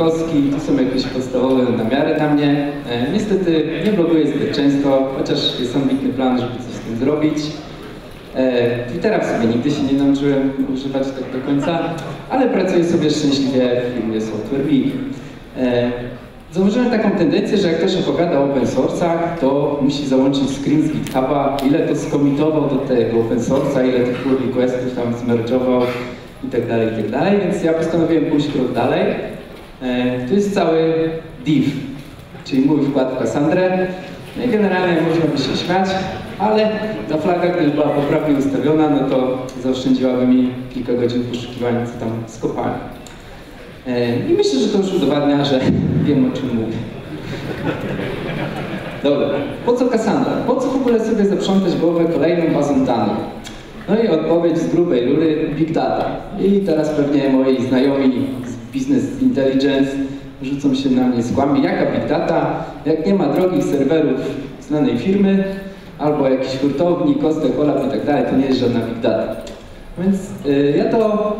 Ludwikowski, tu są jakieś podstawowe namiary na mnie. E, niestety nie bloguję zbyt często, chociaż jest ambitny plan, żeby coś z tym zrobić. E, Twittera w sobie nigdy się nie nauczyłem używać tak do końca, ale pracuję sobie szczęśliwie w firmie Software Week. E, Zauważyłem taką tendencję, że jak ktoś opowiada o open source'ach, to musi załączyć screen z GitHuba, ile to skomitował do tego open source'a, ile tych pull requestów tam zmerge'ował i tak dalej, i tak więc ja postanowiłem pójść krok dalej. E, Tu jest cały div, czyli mój wkład w Cassandrę. I generalnie można by się śmiać, ale ta flaga, gdyby była poprawnie ustawiona, no to zaoszczędziłaby mi kilka godzin poszukiwania, co tam skopałem. E, I myślę, że to już udowadnia, że wiem o czym mówię. Dobra, po co Cassandra? Po co w ogóle sobie zaprzątać głowę kolejną bazą danych? No i odpowiedź z grubej rury Big Data. I teraz pewnie moi znajomi Business Intelligence rzucą się na mnie z kłami. Jaka Big Data? Jak nie ma drogich serwerów znanej firmy, albo jakiś hurtowni, kostek, olap i tak dalej, to nie jest żadna Big Data. Więc y, ja to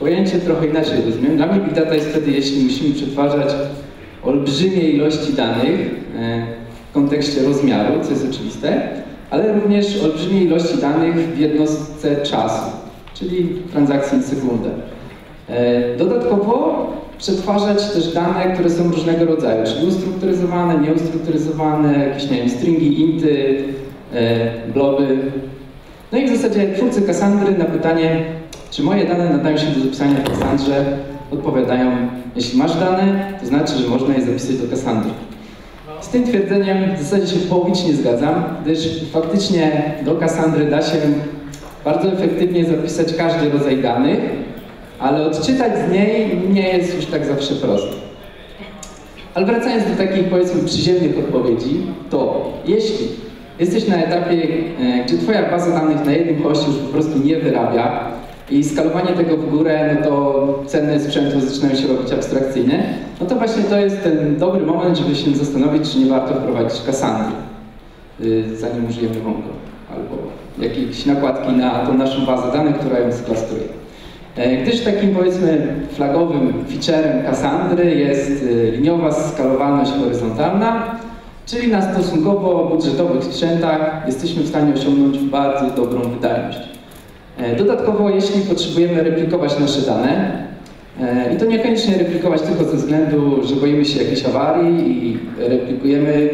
pojęcie trochę inaczej rozumiem. Dla mnie Big Data jest wtedy, jeśli musimy przetwarzać olbrzymie ilości danych e, w kontekście rozmiaru, co jest oczywiste, ale również olbrzymie ilości danych w jednostce czasu, czyli transakcji na sekundę. E, Dodatkowo przetwarzać też dane, które są różnego rodzaju, czyli ustrukturyzowane, nieustrukturyzowane, jakieś, nie wiem, stringi, inty, e, bloby. No i w zasadzie twórcy Cassandry na pytanie, czy moje dane nadają się do zapisania w Cassandrze, odpowiadają, jeśli masz dane, to znaczy, że można je zapisać do Cassandry. Z tym twierdzeniem w zasadzie się połowicznie zgadzam, gdyż faktycznie do Cassandry da się bardzo efektywnie zapisać każdy rodzaj danych, ale odczytać z niej nie jest już tak zawsze prosto. Ale wracając do takich powiedzmy przyziemnych odpowiedzi, to jeśli jesteś na etapie, e, gdzie twoja baza danych na jednym hoście już po prostu nie wyrabia i skalowanie tego w górę, no to ceny sprzętu zaczynają się robić abstrakcyjne, no to właśnie to jest ten dobry moment, żeby się zastanowić, czy nie warto wprowadzić Cassandry, zanim użyjemy Mongo, albo jakiejś nakładki na tą naszą bazę danych, która ją sklastruje. E, Gdyż takim powiedzmy flagowym featurem Cassandry jest y, liniowa skalowalność horyzontalna, czyli na stosunkowo budżetowych sprzętach jesteśmy w stanie osiągnąć bardzo dobrą wydajność. E, Dodatkowo, jeśli potrzebujemy replikować nasze dane, e, i to niekoniecznie replikować tylko ze względu, że boimy się jakiejś awarii i replikujemy,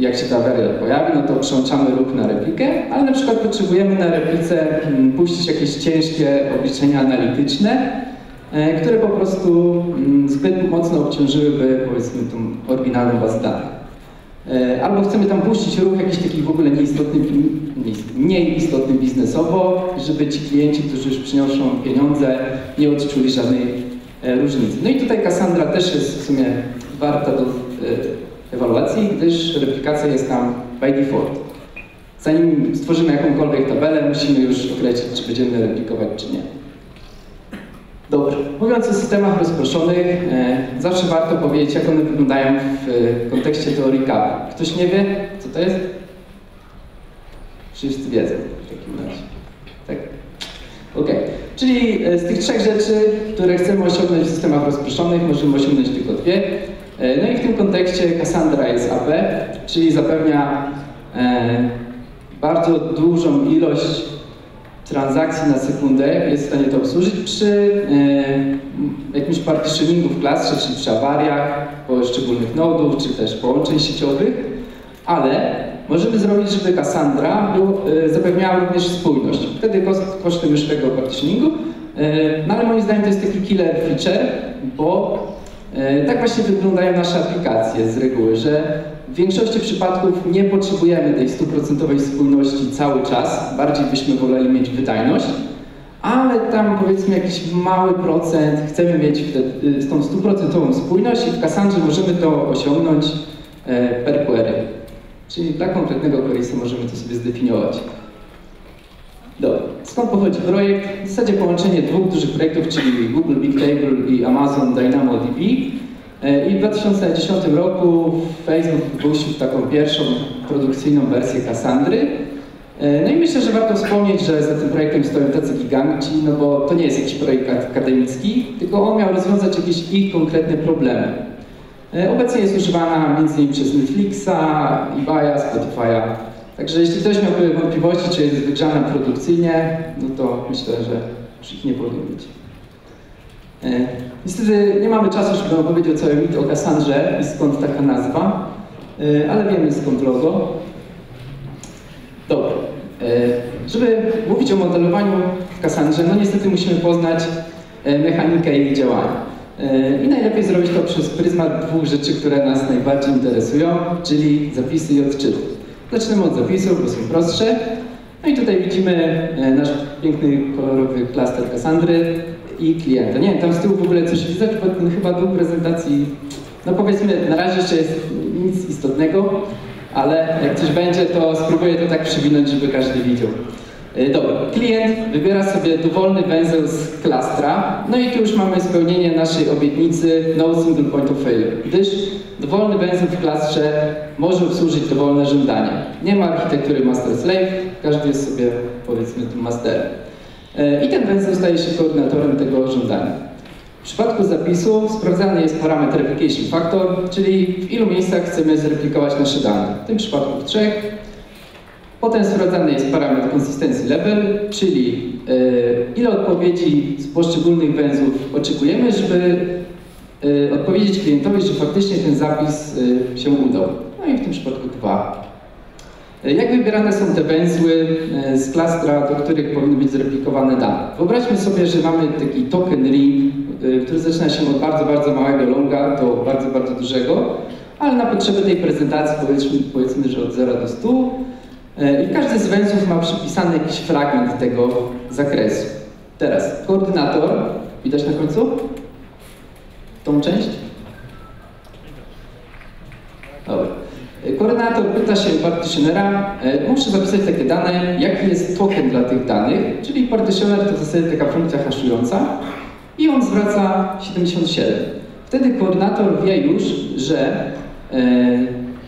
jak się ta awaria pojawi, no to przełączamy ruch na replikę, ale na przykład potrzebujemy na replice mm, puścić jakieś ciężkie obliczenia analityczne, e, które po prostu mm, zbyt mocno obciążyłyby powiedzmy tą oryginalną bazę danych. E, Albo chcemy tam puścić ruch jakiś taki w ogóle nieistotny, nie- mniej istotny biznesowo, żeby ci klienci, którzy już przynoszą pieniądze, nie odczuli żadnej e, różnicy. No i tutaj Cassandra też jest w sumie warta do ewaluacji, gdyż replikacja jest tam by default. Zanim stworzymy jakąkolwiek tabelę, musimy już określić, czy będziemy replikować, czy nie. Dobrze. Mówiąc o systemach rozproszonych, e, zawsze warto powiedzieć, jak one wyglądają w e, kontekście teorii Kappa. Ktoś nie wie, co to jest? Wszyscy wiedzą w takim razie. Tak? Okej. Czyli e, z tych trzech rzeczy, które chcemy osiągnąć w systemach rozproszonych, możemy osiągnąć tylko dwie. E, no i w tym kontekście Cassandra jest AP, czyli zapewnia e, bardzo dużą ilość transakcji na sekundę jest w stanie to obsłużyć przy e, jakimś partitioningu w klastrze, czyli przy awariach poszczególnych nodów, czy też połączeń sieciowych, ale możemy zrobić, żeby Cassandra był, zapewniała również spójność. Wtedy koszt, kosztem już tego partitioningu, no ale moim zdaniem to jest taki killer feature, bo tak właśnie wyglądają nasze aplikacje z reguły, że w większości przypadków nie potrzebujemy tej stuprocentowej spójności cały czas, bardziej byśmy woleli mieć wydajność, ale tam powiedzmy jakiś mały procent chcemy mieć wtedy, z tą stuprocentową spójność i w Cassandrze możemy to osiągnąć e, per query. Czyli dla konkretnego querysa możemy to sobie zdefiniować. Dobra, skąd pochodzi projekt? W zasadzie połączenie dwóch dużych projektów, czyli Google Bigtable i Amazon DynamoDB. E, I w 2010 roku Facebook wypuścił taką pierwszą produkcyjną wersję Cassandry. E, no i myślę, że warto wspomnieć, że za tym projektem stoją tacy giganci, no bo to nie jest jakiś projekt akademicki, tylko on miał rozwiązać jakieś ich konkretne problemy. E, obecnie jest używana m.in. przez Netflixa, eBaya, Spotify'a. Także jeśli ktoś miałby wątpliwości, czy jest wygrzana produkcyjnie, no to myślę, że już ich nie powinno być. E, niestety nie mamy czasu, żeby opowiedzieć o całym mit o Cassandrze i skąd taka nazwa, ale wiemy skąd logo. Dobra. Żeby mówić o modelowaniu w Cassandrze, no niestety musimy poznać mechanikę jej działania. I najlepiej zrobić to przez pryzmat dwóch rzeczy, które nas najbardziej interesują, czyli zapisy i odczyty. Zaczniemy od zapisów, bo są prostsze. No i tutaj widzimy nasz piękny, kolorowy klaster Cassandry i klienta. Nie wiem, tam z tyłu w ogóle coś widać, bo ten chyba dół prezentacji, no powiedzmy, na razie jeszcze jest nic istotnego, ale jak coś będzie, to spróbuję to tak przywinąć, żeby każdy widział. Dobra, klient wybiera sobie dowolny węzeł z klastra, no i tu już mamy spełnienie naszej obietnicy no single point of failure, gdyż dowolny węzeł w klastrze może obsłużyć dowolne żądania. Nie ma architektury master-slave, każdy jest sobie powiedzmy tym masterem. I ten węzeł staje się koordynatorem tego żądania. W przypadku zapisu sprawdzany jest parametr replication factor, czyli w ilu miejscach chcemy zreplikować nasze dane. W tym przypadku w trzech. Potem sprawdzany jest parametr consistency level, czyli yy, ile odpowiedzi z poszczególnych węzłów oczekujemy, żeby yy, odpowiedzieć klientowi, że faktycznie ten zapis yy, się udał. No i w tym przypadku dwa. Jak wybierane są te węzły z klastra, do których powinny być zreplikowane dane? Wyobraźmy sobie, że mamy taki token ring, który zaczyna się od bardzo, bardzo małego longa do bardzo, bardzo dużego, ale na potrzeby tej prezentacji powiedzmy, powiedzmy że od 0 do 100 i każdy z węzłów ma przypisany jakiś fragment tego zakresu. Teraz koordynator, widać na końcu? Tą część? Dobra. Koordynator pyta się partitionera, muszę zapisać takie dane, jaki jest token dla tych danych, czyli partitioner to w zasadzie taka funkcja haszująca i on zwraca 77. Wtedy koordynator wie już, że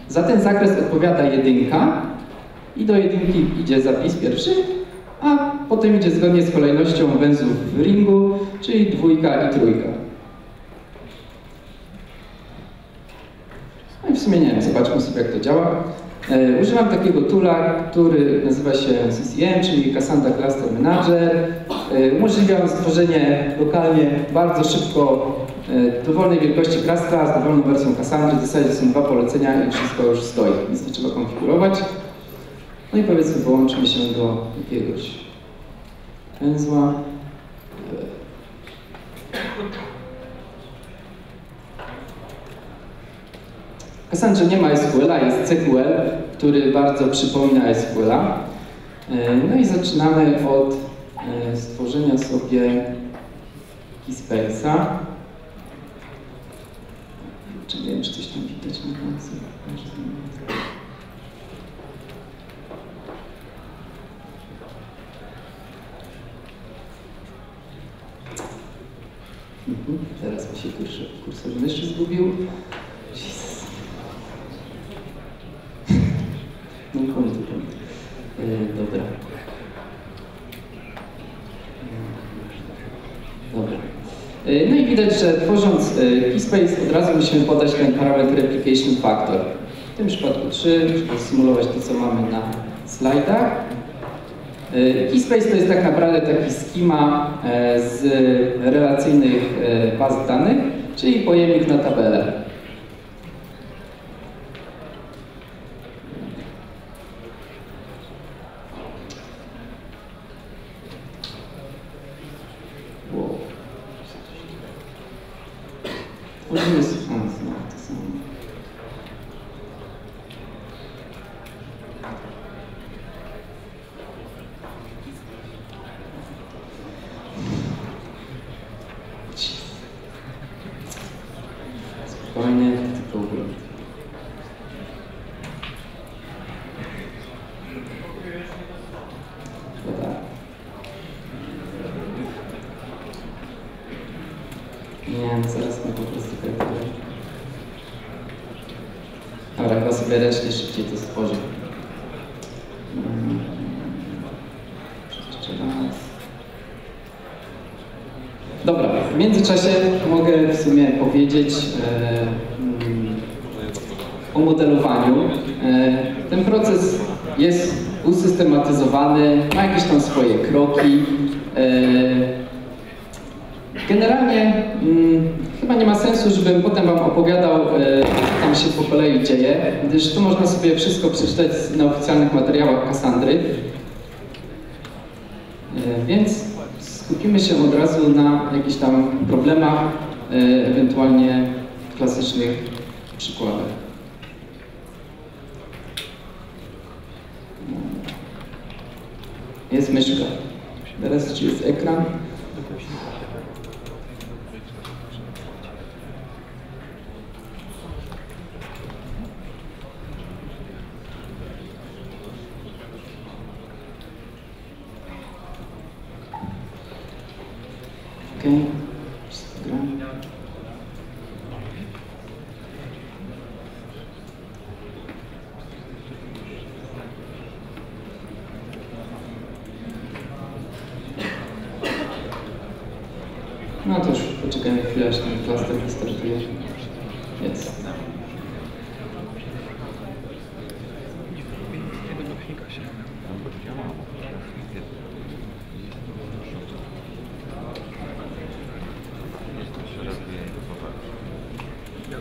za ten zakres odpowiada jedynka i do jedynki idzie zapis pierwszy, a potem idzie zgodnie z kolejnością węzłów w ringu, czyli dwójka i trójka. No i w sumie nie wiem, zobaczmy sobie jak to działa. E, używam takiego toola, który nazywa się CCM, czyli Cassandra Cluster Manager. E, umożliwia stworzenie lokalnie bardzo szybko e, dowolnej wielkości klastra z dowolną wersją Cassandry. W zasadzie są dwa polecenia i wszystko już stoi, nic nie trzeba konfigurować. No i powiedzmy połączymy się do jakiegoś węzła. W Cassandrze nie ma SQL-a, jest CQL, który bardzo przypomina SQL-a. No i zaczynamy od stworzenia sobie keyspace'a. Czy wiem, czy coś tam widać na końcu? Mhm. Teraz mi się kursor, kursor myszy zgubił. Jezus. No koniec, koniec. E, dobra. Dobra. E, no i widać, że tworząc e, keyspace od razu musimy podać ten parametr replication factor. W tym przypadku 3, żeby symulować to, co mamy na slajdach. Keyspace to jest tak naprawdę taki schema z relacyjnych baz danych, czyli pojemnik na tabelę. Wow. Tworzymy sekwencję, to samo. Spokojnie, tylko ubrać. Dobra. Nie, no zaraz mi po prostu kalkuluję. Dobra, chyba sobie ręcznie szybciej to stworzę. Mm. międzyczasie mogę w sumie powiedzieć mm, o modelowaniu. Ten proces jest usystematyzowany, ma jakieś tam swoje kroki. Generalnie hmm, chyba nie ma sensu, żebym potem Wam opowiadał, e, co tam się po kolei dzieje, gdyż to można sobie wszystko przeczytać na oficjalnych materiałach Kassandry. E, więc skupimy się od razu na jakichś tam problemach, e, ewentualnie klasycznych przykładach. Jest myszka. Teraz jest ekran? Okay. No to już poczekajmy chwilę, aż ten plaster wystartuje. Jest.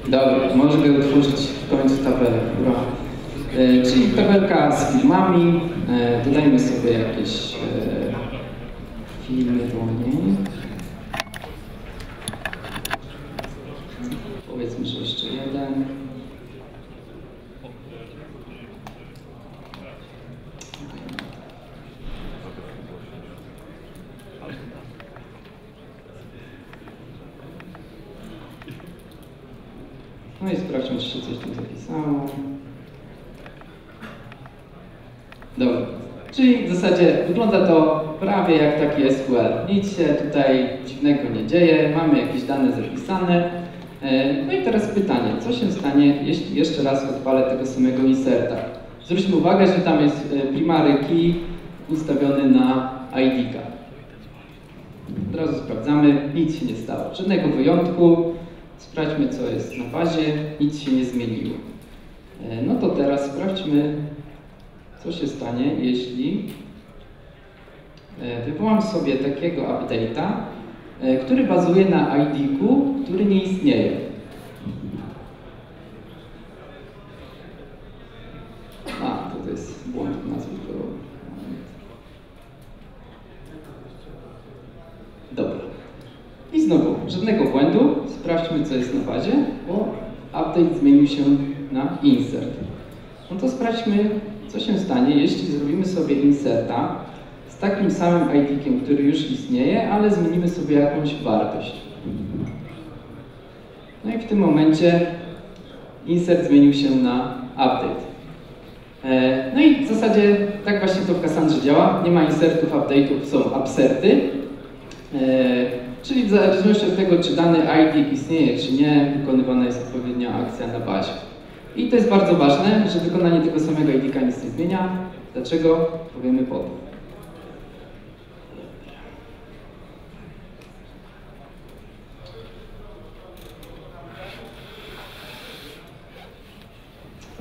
Dobra, mogę utworzyć w końcu tabelę. Ura. E, czyli tabelka z filmami. E, dodajmy sobie jakieś e, filmy do niej. Powiedzmy, że jeszcze jeden. No i sprawdźmy, czy się coś tu zapisało. Dobra. Czyli w zasadzie wygląda to prawie jak taki SQL. Nic się tutaj dziwnego nie dzieje, mamy jakieś dane zapisane. E, no i teraz pytanie, co się stanie, jeśli jeszcze raz odpalę tego samego inserta? Zwróćmy uwagę, że tam jest e, primary key ustawiony na ID-ka. Od razu sprawdzamy, nic się nie stało, żadnego wyjątku. Sprawdźmy, co jest na bazie, nic się nie zmieniło. E, no to teraz sprawdźmy, co się stanie, jeśli wywołam sobie takiego update'a, E, który bazuje na ID-ku, który nie istnieje. A, to jest błąd w nazwie. Dobra. I znowu, żadnego błędu. Sprawdźmy, co jest na bazie, bo update zmienił się na insert. No to sprawdźmy, co się stanie, jeśli zrobimy sobie inserta takim samym ID-kiem, który już istnieje, ale zmienimy sobie jakąś wartość. No i w tym momencie insert zmienił się na update. E, no i w zasadzie tak właśnie to w Cassandrze działa. Nie ma insertów, update'ów, są abserty. E, czyli w zależności od tego, czy dany ID istnieje, czy nie, wykonywana jest odpowiednia akcja na bazie. I to jest bardzo ważne, że wykonanie tego samego ID nic nie zmienia. Dlaczego? Powiemy potem.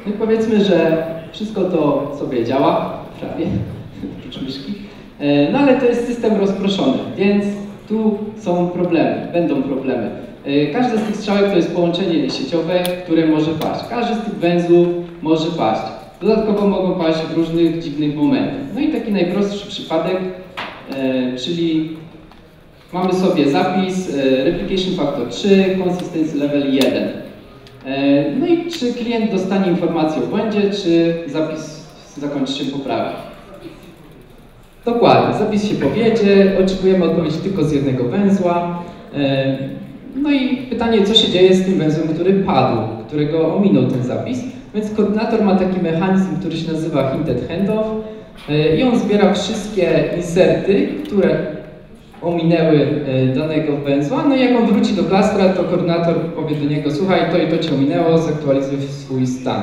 No i powiedzmy, że wszystko to sobie działa, prawie, oprócz myszki. E, no ale to jest system rozproszony, więc tu są problemy, będą problemy. E, każdy z tych strzałek to jest połączenie sieciowe, które może paść. Każdy z tych węzłów może paść. Dodatkowo mogą paść w różnych dziwnych momentach. No i taki najprostszy przypadek, e, czyli mamy sobie zapis replication factor 3, consistency level 1. E, no i czy klient dostanie informację o błędzie, czy zapis zakończy się poprawnie. Dokładnie, zapis się powiedzie, oczekujemy odpowiedzi tylko z jednego węzła. No i pytanie, co się dzieje z tym węzłem, który padł, którego ominął ten zapis. Więc koordynator ma taki mechanizm, który się nazywa hinted handoff e, i on zbiera wszystkie inserty, które ominęły e, danego węzła, no i jak on wróci do klastra, to koordynator powie do niego, słuchaj, to i to Cię ominęło, zaktualizuj swój stan.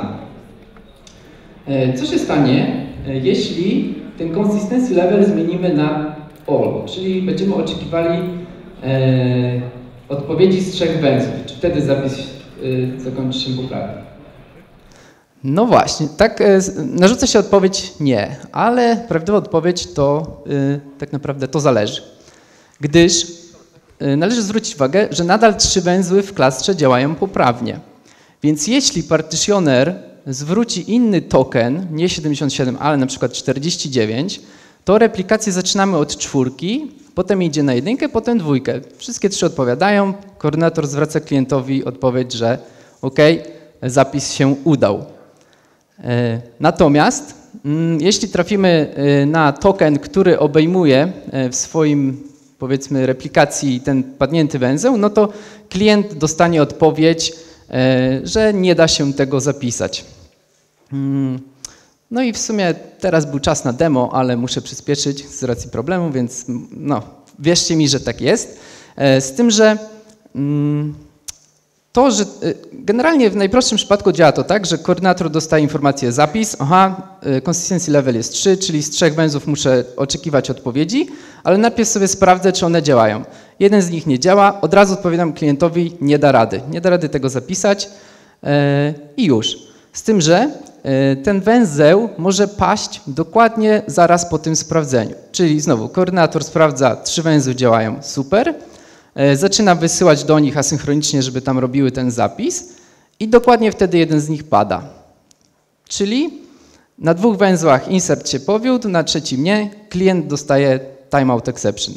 E, co się stanie, jeśli ten consistency level zmienimy na all, czyli będziemy oczekiwali odpowiedzi z trzech węzłów. Czy wtedy zapis y, zakończy się poprawnie? No właśnie, tak e, narzuca się odpowiedź nie, ale prawidłowa odpowiedź to y, tak naprawdę to zależy. Gdyż y, należy zwrócić uwagę, że nadal trzy węzły w klastrze działają poprawnie. Więc jeśli partycjoner zwróci inny token, nie 77, ale na przykład 49, to replikację zaczynamy od czwórki, potem idzie na jedynkę, potem dwójkę. Wszystkie trzy odpowiadają, koordynator zwraca klientowi odpowiedź, że OK, zapis się udał. E, natomiast mm, jeśli trafimy e, na token, który obejmuje e, w swoim powiedzmy replikacji ten padnięty węzeł, no to klient dostanie odpowiedź, że nie da się tego zapisać. No i w sumie teraz był czas na demo, ale muszę przyspieszyć z racji problemu, więc no, wierzcie mi, że tak jest. Z tym, że mm, to, że y, generalnie w najprostszym przypadku działa to tak, że koordynator dostaje informację zapis, aha, y, consistency level jest 3, czyli z trzech węzłów muszę oczekiwać odpowiedzi, ale najpierw sobie sprawdzę, czy one działają. Jeden z nich nie działa, od razu odpowiadam klientowi, nie da rady, nie da rady tego zapisać i już. Z tym, że ten węzeł może paść dokładnie zaraz po tym sprawdzeniu. Czyli znowu koordynator sprawdza, trzy węzły działają, super, E, zaczyna wysyłać do nich asynchronicznie, żeby tam robiły ten zapis i dokładnie wtedy jeden z nich pada. Czyli na dwóch węzłach insert się powiódł, na trzecim nie, klient dostaje timeout exception.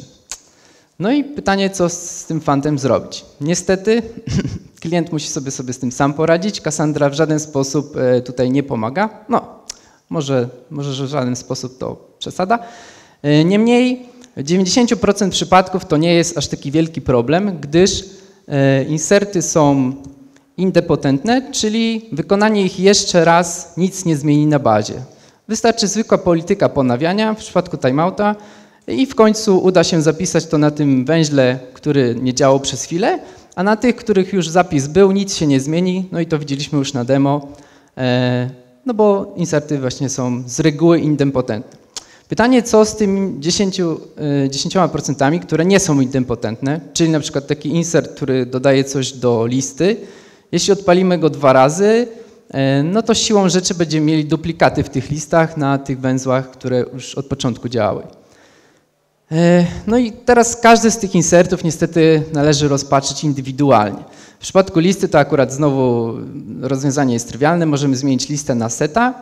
No i pytanie, co z tym fantem zrobić? Niestety klient musi sobie, sobie z tym sam poradzić. Cassandra w żaden sposób e, tutaj nie pomaga. No, może, może że w żaden sposób to przesada. E, niemniej w 90% przypadków to nie jest aż taki wielki problem, gdyż e, inserty są indepotentne, czyli wykonanie ich jeszcze raz nic nie zmieni na bazie. Wystarczy zwykła polityka ponawiania w przypadku timeouta i w końcu uda się zapisać to na tym węźle, który nie działał przez chwilę, a na tych, których już zapis był, nic się nie zmieni, no i to widzieliśmy już na demo, e, no bo inserty właśnie są z reguły indepotentne. Pytanie, co z tymi 10%, 10%, y, które nie są idempotentne, czyli na przykład taki insert, który dodaje coś do listy. Jeśli odpalimy go dwa razy, y, no to siłą rzeczy będziemy mieli duplikaty w tych listach na tych węzłach, które już od początku działały. Y, no i teraz każdy z tych insertów niestety należy rozpatrzyć indywidualnie. W przypadku listy to akurat znowu rozwiązanie jest trywialne. Możemy zmienić listę na seta.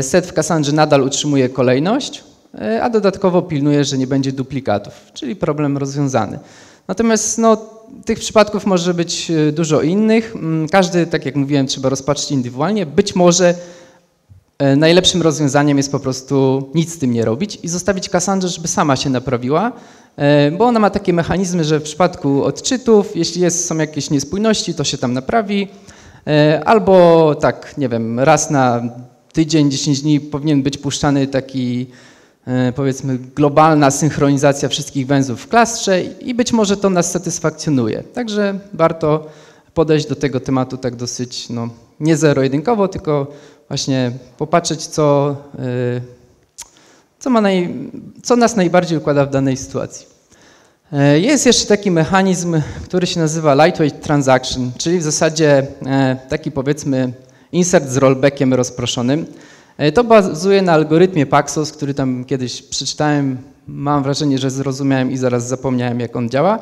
Set w Cassandrze nadal utrzymuje kolejność, E, a dodatkowo pilnuje, że nie będzie duplikatów, czyli problem rozwiązany. Natomiast no, tych przypadków może być e, dużo innych. Mm, każdy, tak jak mówiłem, trzeba rozpatrzyć indywidualnie. Być może e, najlepszym rozwiązaniem jest po prostu nic z tym nie robić i zostawić Cassandrze, żeby sama się naprawiła, bo ona ma takie mechanizmy, że w przypadku odczytów, jeśli jest, są jakieś niespójności, to się tam naprawi, albo tak, nie wiem, raz na tydzień, 10 dni powinien być puszczany taki E, powiedzmy globalna synchronizacja wszystkich węzłów w klastrze i być może to nas satysfakcjonuje. Także warto podejść do tego tematu tak dosyć no, nie zero-jedynkowo, tylko właśnie popatrzeć, co, e, co, ma naj, co nas najbardziej układa w danej sytuacji. E, jest jeszcze taki mechanizm, który się nazywa lightweight transaction, czyli w zasadzie taki powiedzmy insert z rollbackiem rozproszonym. E, to bazuje na algorytmie Paxos, który tam kiedyś przeczytałem. Mam wrażenie, że zrozumiałem i zaraz zapomniałem, jak on działa.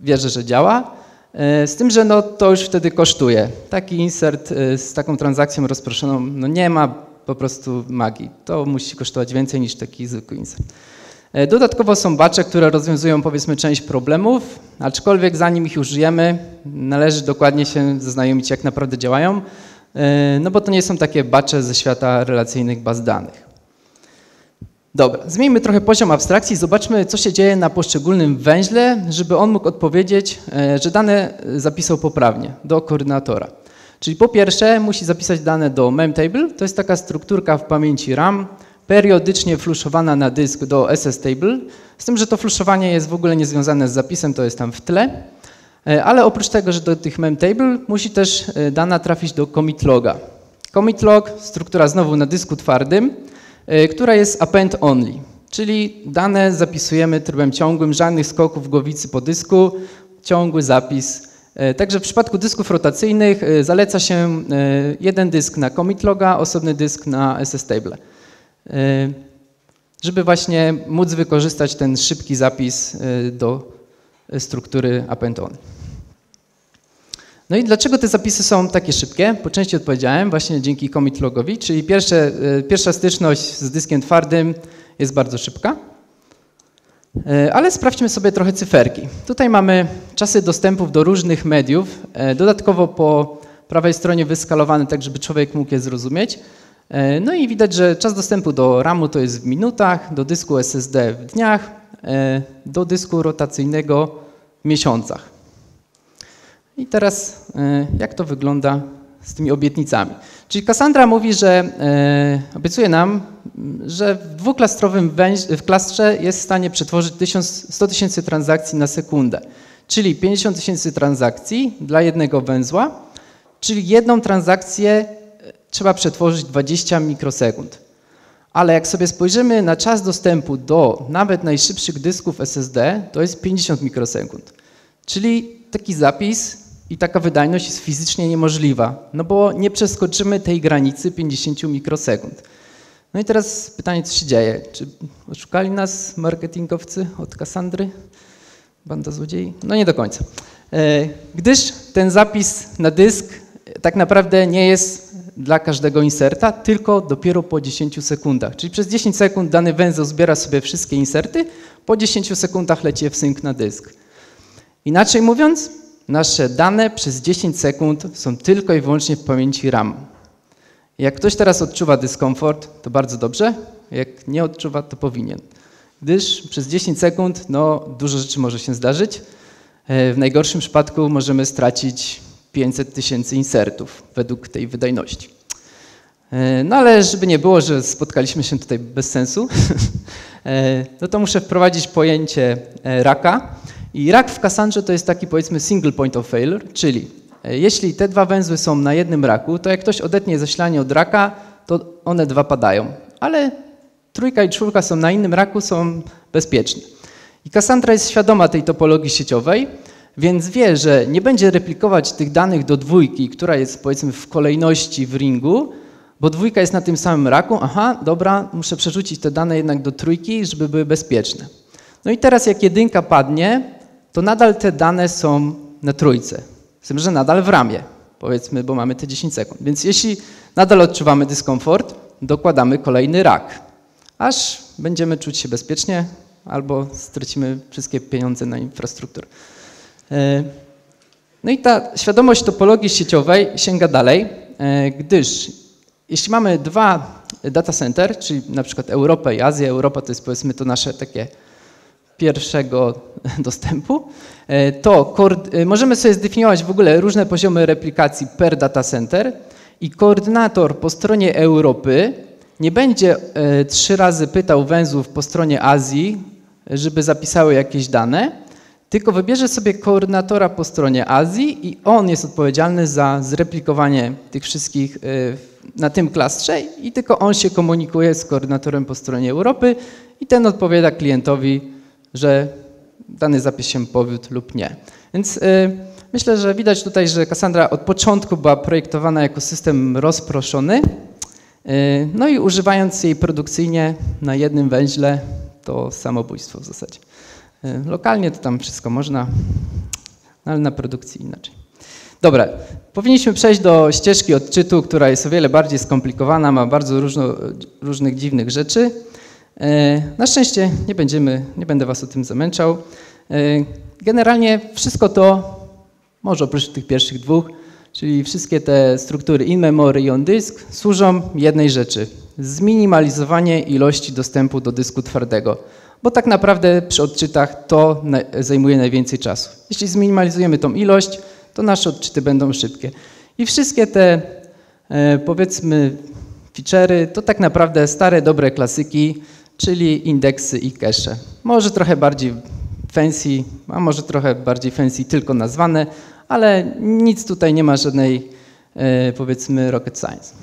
Wierzę, że działa. E, z tym, że no, to już wtedy kosztuje. Taki insert e, z taką transakcją rozproszoną no nie ma po prostu magii. To musi kosztować więcej niż taki zwykły insert. Dodatkowo są bacze, które rozwiązują powiedzmy część problemów, aczkolwiek zanim ich użyjemy, należy dokładnie się zaznajomić, jak naprawdę działają. E, no bo to nie są takie bacze ze świata relacyjnych baz danych. Dobra, zmieńmy trochę poziom abstrakcji, zobaczmy, co się dzieje na poszczególnym węźle, żeby on mógł odpowiedzieć, e, że dane zapisał poprawnie do koordynatora. Czyli po pierwsze musi zapisać dane do memtable, to jest taka strukturka w pamięci RAM, periodycznie fluszowana na dysk do ss-table, z tym, że to fluszowanie jest w ogóle niezwiązane z zapisem, to jest tam w tle. E, ale oprócz tego, że do tych memtable musi też e, dana trafić do commit loga. Commit log, struktura znowu na dysku twardym, e, która jest append only, czyli dane zapisujemy trybem ciągłym, żadnych skoków głowicy po dysku, ciągły zapis. E, Także w przypadku dysków rotacyjnych e, zaleca się e, jeden dysk na commit loga, osobny dysk na SS table. E, Żeby właśnie móc wykorzystać ten szybki zapis e, do e, struktury append on. No i dlaczego te zapisy są takie szybkie? Po części odpowiedziałem właśnie dzięki commit logowi, czyli pierwsze, e, pierwsza styczność z dyskiem twardym jest bardzo szybka. E, Ale sprawdźmy sobie trochę cyferki. Tutaj mamy czasy dostępów do różnych mediów, e, dodatkowo po prawej stronie wyskalowane, tak żeby człowiek mógł je zrozumieć. No i widać, że czas dostępu do RAMu to jest w minutach, do dysku SSD w dniach, do dysku rotacyjnego w miesiącach. I teraz e, jak to wygląda z tymi obietnicami? Czyli Cassandra mówi, że e, obiecuje nam, że w dwuklastrowym w klastrze jest w stanie przetworzyć 1000, 100 tysięcy transakcji na sekundę, czyli 50 tysięcy transakcji dla jednego węzła, czyli jedną transakcję e, trzeba przetworzyć 20 mikrosekund. Ale jak sobie spojrzymy na czas dostępu do nawet najszybszych dysków SSD, to jest 50 mikrosekund. Czyli taki zapis i taka wydajność jest fizycznie niemożliwa, no bo nie przeskoczymy tej granicy 50 mikrosekund. No i teraz pytanie, co się dzieje? Czy oszukali nas marketingowcy od Kassandry? Banda złodziei? No nie do końca. E, Gdyż ten zapis na dysk tak naprawdę nie jest dla każdego inserta, tylko dopiero po 10 sekundach. Czyli przez 10 sekund dany węzeł zbiera sobie wszystkie inserty, po 10 sekundach leci w sync na dysk. Inaczej mówiąc, nasze dane przez 10 sekund są tylko i wyłącznie w pamięci RAM. Jak ktoś teraz odczuwa dyskomfort, to bardzo dobrze. Jak nie odczuwa, to powinien. Gdyż przez 10 sekund no, dużo rzeczy może się zdarzyć. E, W najgorszym przypadku możemy stracić 500 tysięcy insertów według tej wydajności. E, No ale żeby nie było, że spotkaliśmy się tutaj bez sensu, e, no to muszę wprowadzić pojęcie raka. I rak w Cassandrze to jest taki powiedzmy single point of failure, czyli e, jeśli te dwa węzły są na jednym raku, to jak ktoś odetnie zasilanie od raka, to one dwa padają. Ale trójka i czwórka są na innym raku, są bezpieczne. I Cassandra jest świadoma tej topologii sieciowej, więc wie, że nie będzie replikować tych danych do dwójki, która jest powiedzmy w kolejności w ringu, bo dwójka jest na tym samym raku. Aha, dobra, muszę przerzucić te dane jednak do trójki, żeby były bezpieczne. No i teraz jak jedynka padnie, to nadal te dane są na trójce. Z tym, że nadal w ramie, powiedzmy, bo mamy te 10 sekund. Więc jeśli nadal odczuwamy dyskomfort, dokładamy kolejny rak, aż będziemy czuć się bezpiecznie albo stracimy wszystkie pieniądze na infrastrukturę. E, No i ta świadomość topologii sieciowej sięga dalej, e, gdyż jeśli mamy dwa data center, czyli na przykład Europę i Azję, Europa to jest powiedzmy to nasze takie pierwszego dostępu, e, to e, możemy sobie zdefiniować w ogóle różne poziomy replikacji per data center i koordynator po stronie Europy nie będzie e, trzy razy pytał węzłów po stronie Azji, żeby zapisały jakieś dane, tylko wybierze sobie koordynatora po stronie Azji i on jest odpowiedzialny za zreplikowanie tych wszystkich na tym klastrze i tylko on się komunikuje z koordynatorem po stronie Europy i ten odpowiada klientowi, że dany zapis się powiódł lub nie. Więc y, myślę, że widać tutaj, że Cassandra od początku była projektowana jako system rozproszony. Y, no i używając jej produkcyjnie na jednym węźle, to samobójstwo w zasadzie. Y, lokalnie to tam wszystko można, no ale na produkcji inaczej. Dobra, powinniśmy przejść do ścieżki odczytu, która jest o wiele bardziej skomplikowana, ma bardzo różno, różnych dziwnych rzeczy. E, Na szczęście nie, będziemy, nie będę Was o tym zamęczał. E, Generalnie wszystko to, może oprócz tych pierwszych dwóch, czyli wszystkie te struktury in memory i on disk, służą jednej rzeczy zminimalizowanie ilości dostępu do dysku twardego. Bo tak naprawdę przy odczytach to zajmuje najwięcej czasu. Jeśli zminimalizujemy tą ilość, to nasze odczyty będą szybkie. I wszystkie te, e, powiedzmy, feature'y to tak naprawdę stare, dobre klasyki, czyli indeksy i cache. Może trochę bardziej fancy, a może trochę bardziej fancy tylko nazwane, ale nic tutaj nie ma żadnej, e, powiedzmy, rocket science.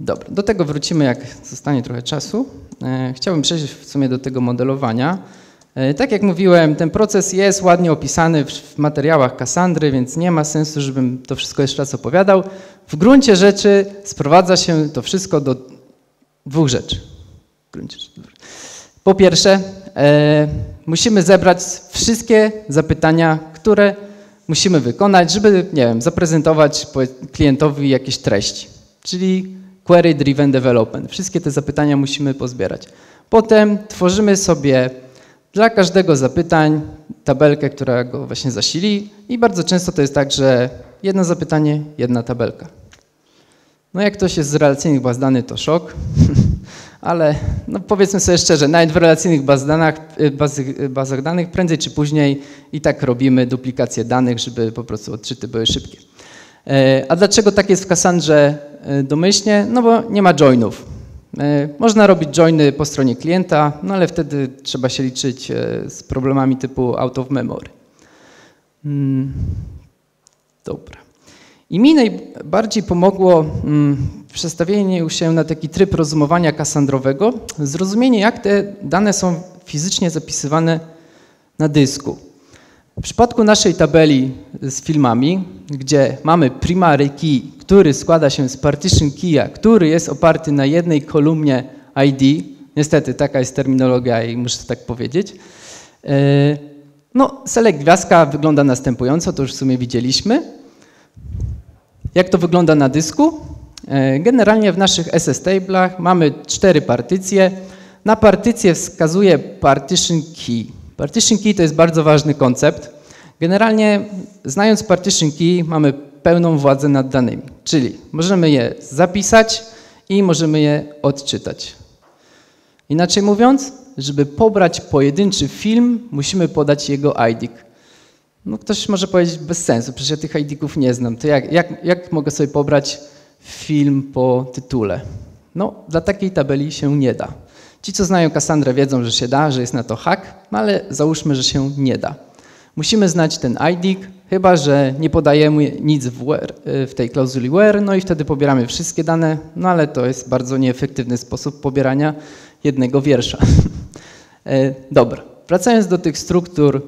Dobra, do tego wrócimy, jak zostanie trochę czasu. E, Chciałbym przejść w sumie do tego modelowania. E, Tak jak mówiłem, ten proces jest ładnie opisany w, materiałach Kassandry, więc nie ma sensu, żebym to wszystko jeszcze raz opowiadał. W gruncie rzeczy sprowadza się to wszystko do dwóch rzeczy. Po pierwsze, e, musimy zebrać wszystkie zapytania, które musimy wykonać, żeby, nie wiem, zaprezentować klientowi jakieś treści, czyli query driven development. Wszystkie te zapytania musimy pozbierać. Potem tworzymy sobie dla każdego zapytań tabelkę, która go właśnie zasili i bardzo często to jest tak, że jedno zapytanie, jedna tabelka. No jak ktoś jest z relacyjnych baz danych, to szok, ale no powiedzmy sobie szczerze, nawet w relacyjnych baz danych, bazy, bazach danych prędzej czy później i tak robimy duplikację danych, żeby po prostu odczyty były szybkie. E, A dlaczego tak jest w Cassandrze e, domyślnie? No bo nie ma joinów. E, Można robić joiny po stronie klienta, no ale wtedy trzeba się liczyć z problemami typu out of memory. Mm, Dobra. I mi najbardziej pomogło mm, przestawienie się na taki tryb rozumowania kasandrowego, zrozumienie jak te dane są fizycznie zapisywane na dysku. W przypadku naszej tabeli z filmami, gdzie mamy primary key, który składa się z partition key'a, który jest oparty na jednej kolumnie ID, niestety taka jest terminologia i muszę tak powiedzieć, e, no select gwiazdka wygląda następująco, to już w sumie widzieliśmy. Jak to wygląda na dysku? E, Generalnie w naszych SS tablach mamy cztery partycje. Na partycję wskazuje partition key. Partition key to jest bardzo ważny koncept. Generalnie znając partition key mamy pełną władzę nad danymi, czyli możemy je zapisać i możemy je odczytać. Inaczej mówiąc, żeby pobrać pojedynczy film, musimy podać jego ID. No ktoś może powiedzieć bez sensu, przecież ja tych ID-ków nie znam. To jak, jak, jak mogę sobie pobrać film po tytule? No, dla takiej tabeli się nie da. Ci, co znają Cassandrę, wiedzą, że się da, że jest na to hack, no ale załóżmy, że się nie da. Musimy znać ten ID, chyba że nie podajemy nic w, where, w tej klauzuli where, no i wtedy pobieramy wszystkie dane, no ale to jest bardzo nieefektywny sposób pobierania jednego wiersza. E, Dobra, wracając do tych struktur,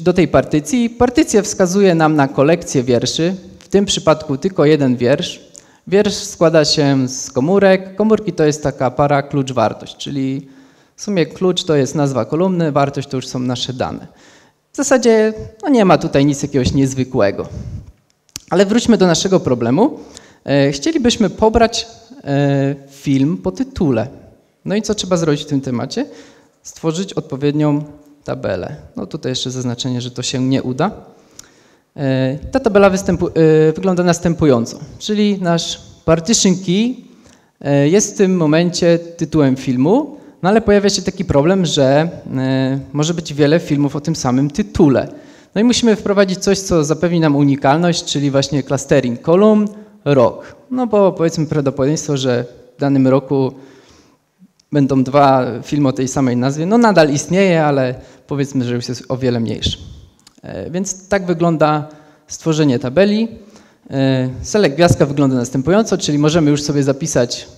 do tej partycji. Partycja wskazuje nam na kolekcję wierszy, w tym przypadku tylko jeden wiersz. Wiersz składa się z komórek. Komórki to jest taka para klucz-wartość, czyli w sumie klucz to jest nazwa kolumny, wartość to już są nasze dane. W zasadzie no nie ma tutaj nic jakiegoś niezwykłego. Ale wróćmy do naszego problemu. E, Chcielibyśmy pobrać e, film po tytule. No i co trzeba zrobić w tym temacie? Stworzyć odpowiednią tabelę. No tutaj jeszcze zaznaczenie, że to się nie uda. E, Ta tabela e, wygląda następująco, czyli nasz partition key jest w tym momencie tytułem filmu, no ale pojawia się taki problem, że e, może być wiele filmów o tym samym tytule. No i musimy wprowadzić coś, co zapewni nam unikalność, czyli właśnie clustering kolumn, rok. No bo powiedzmy prawdopodobieństwo, że w danym roku będą dwa filmy o tej samej nazwie, no nadal istnieje, ale powiedzmy, że już jest o wiele mniejszy. E, Więc tak wygląda stworzenie tabeli. E, Select gwiazdka wygląda następująco, czyli możemy już sobie zapisać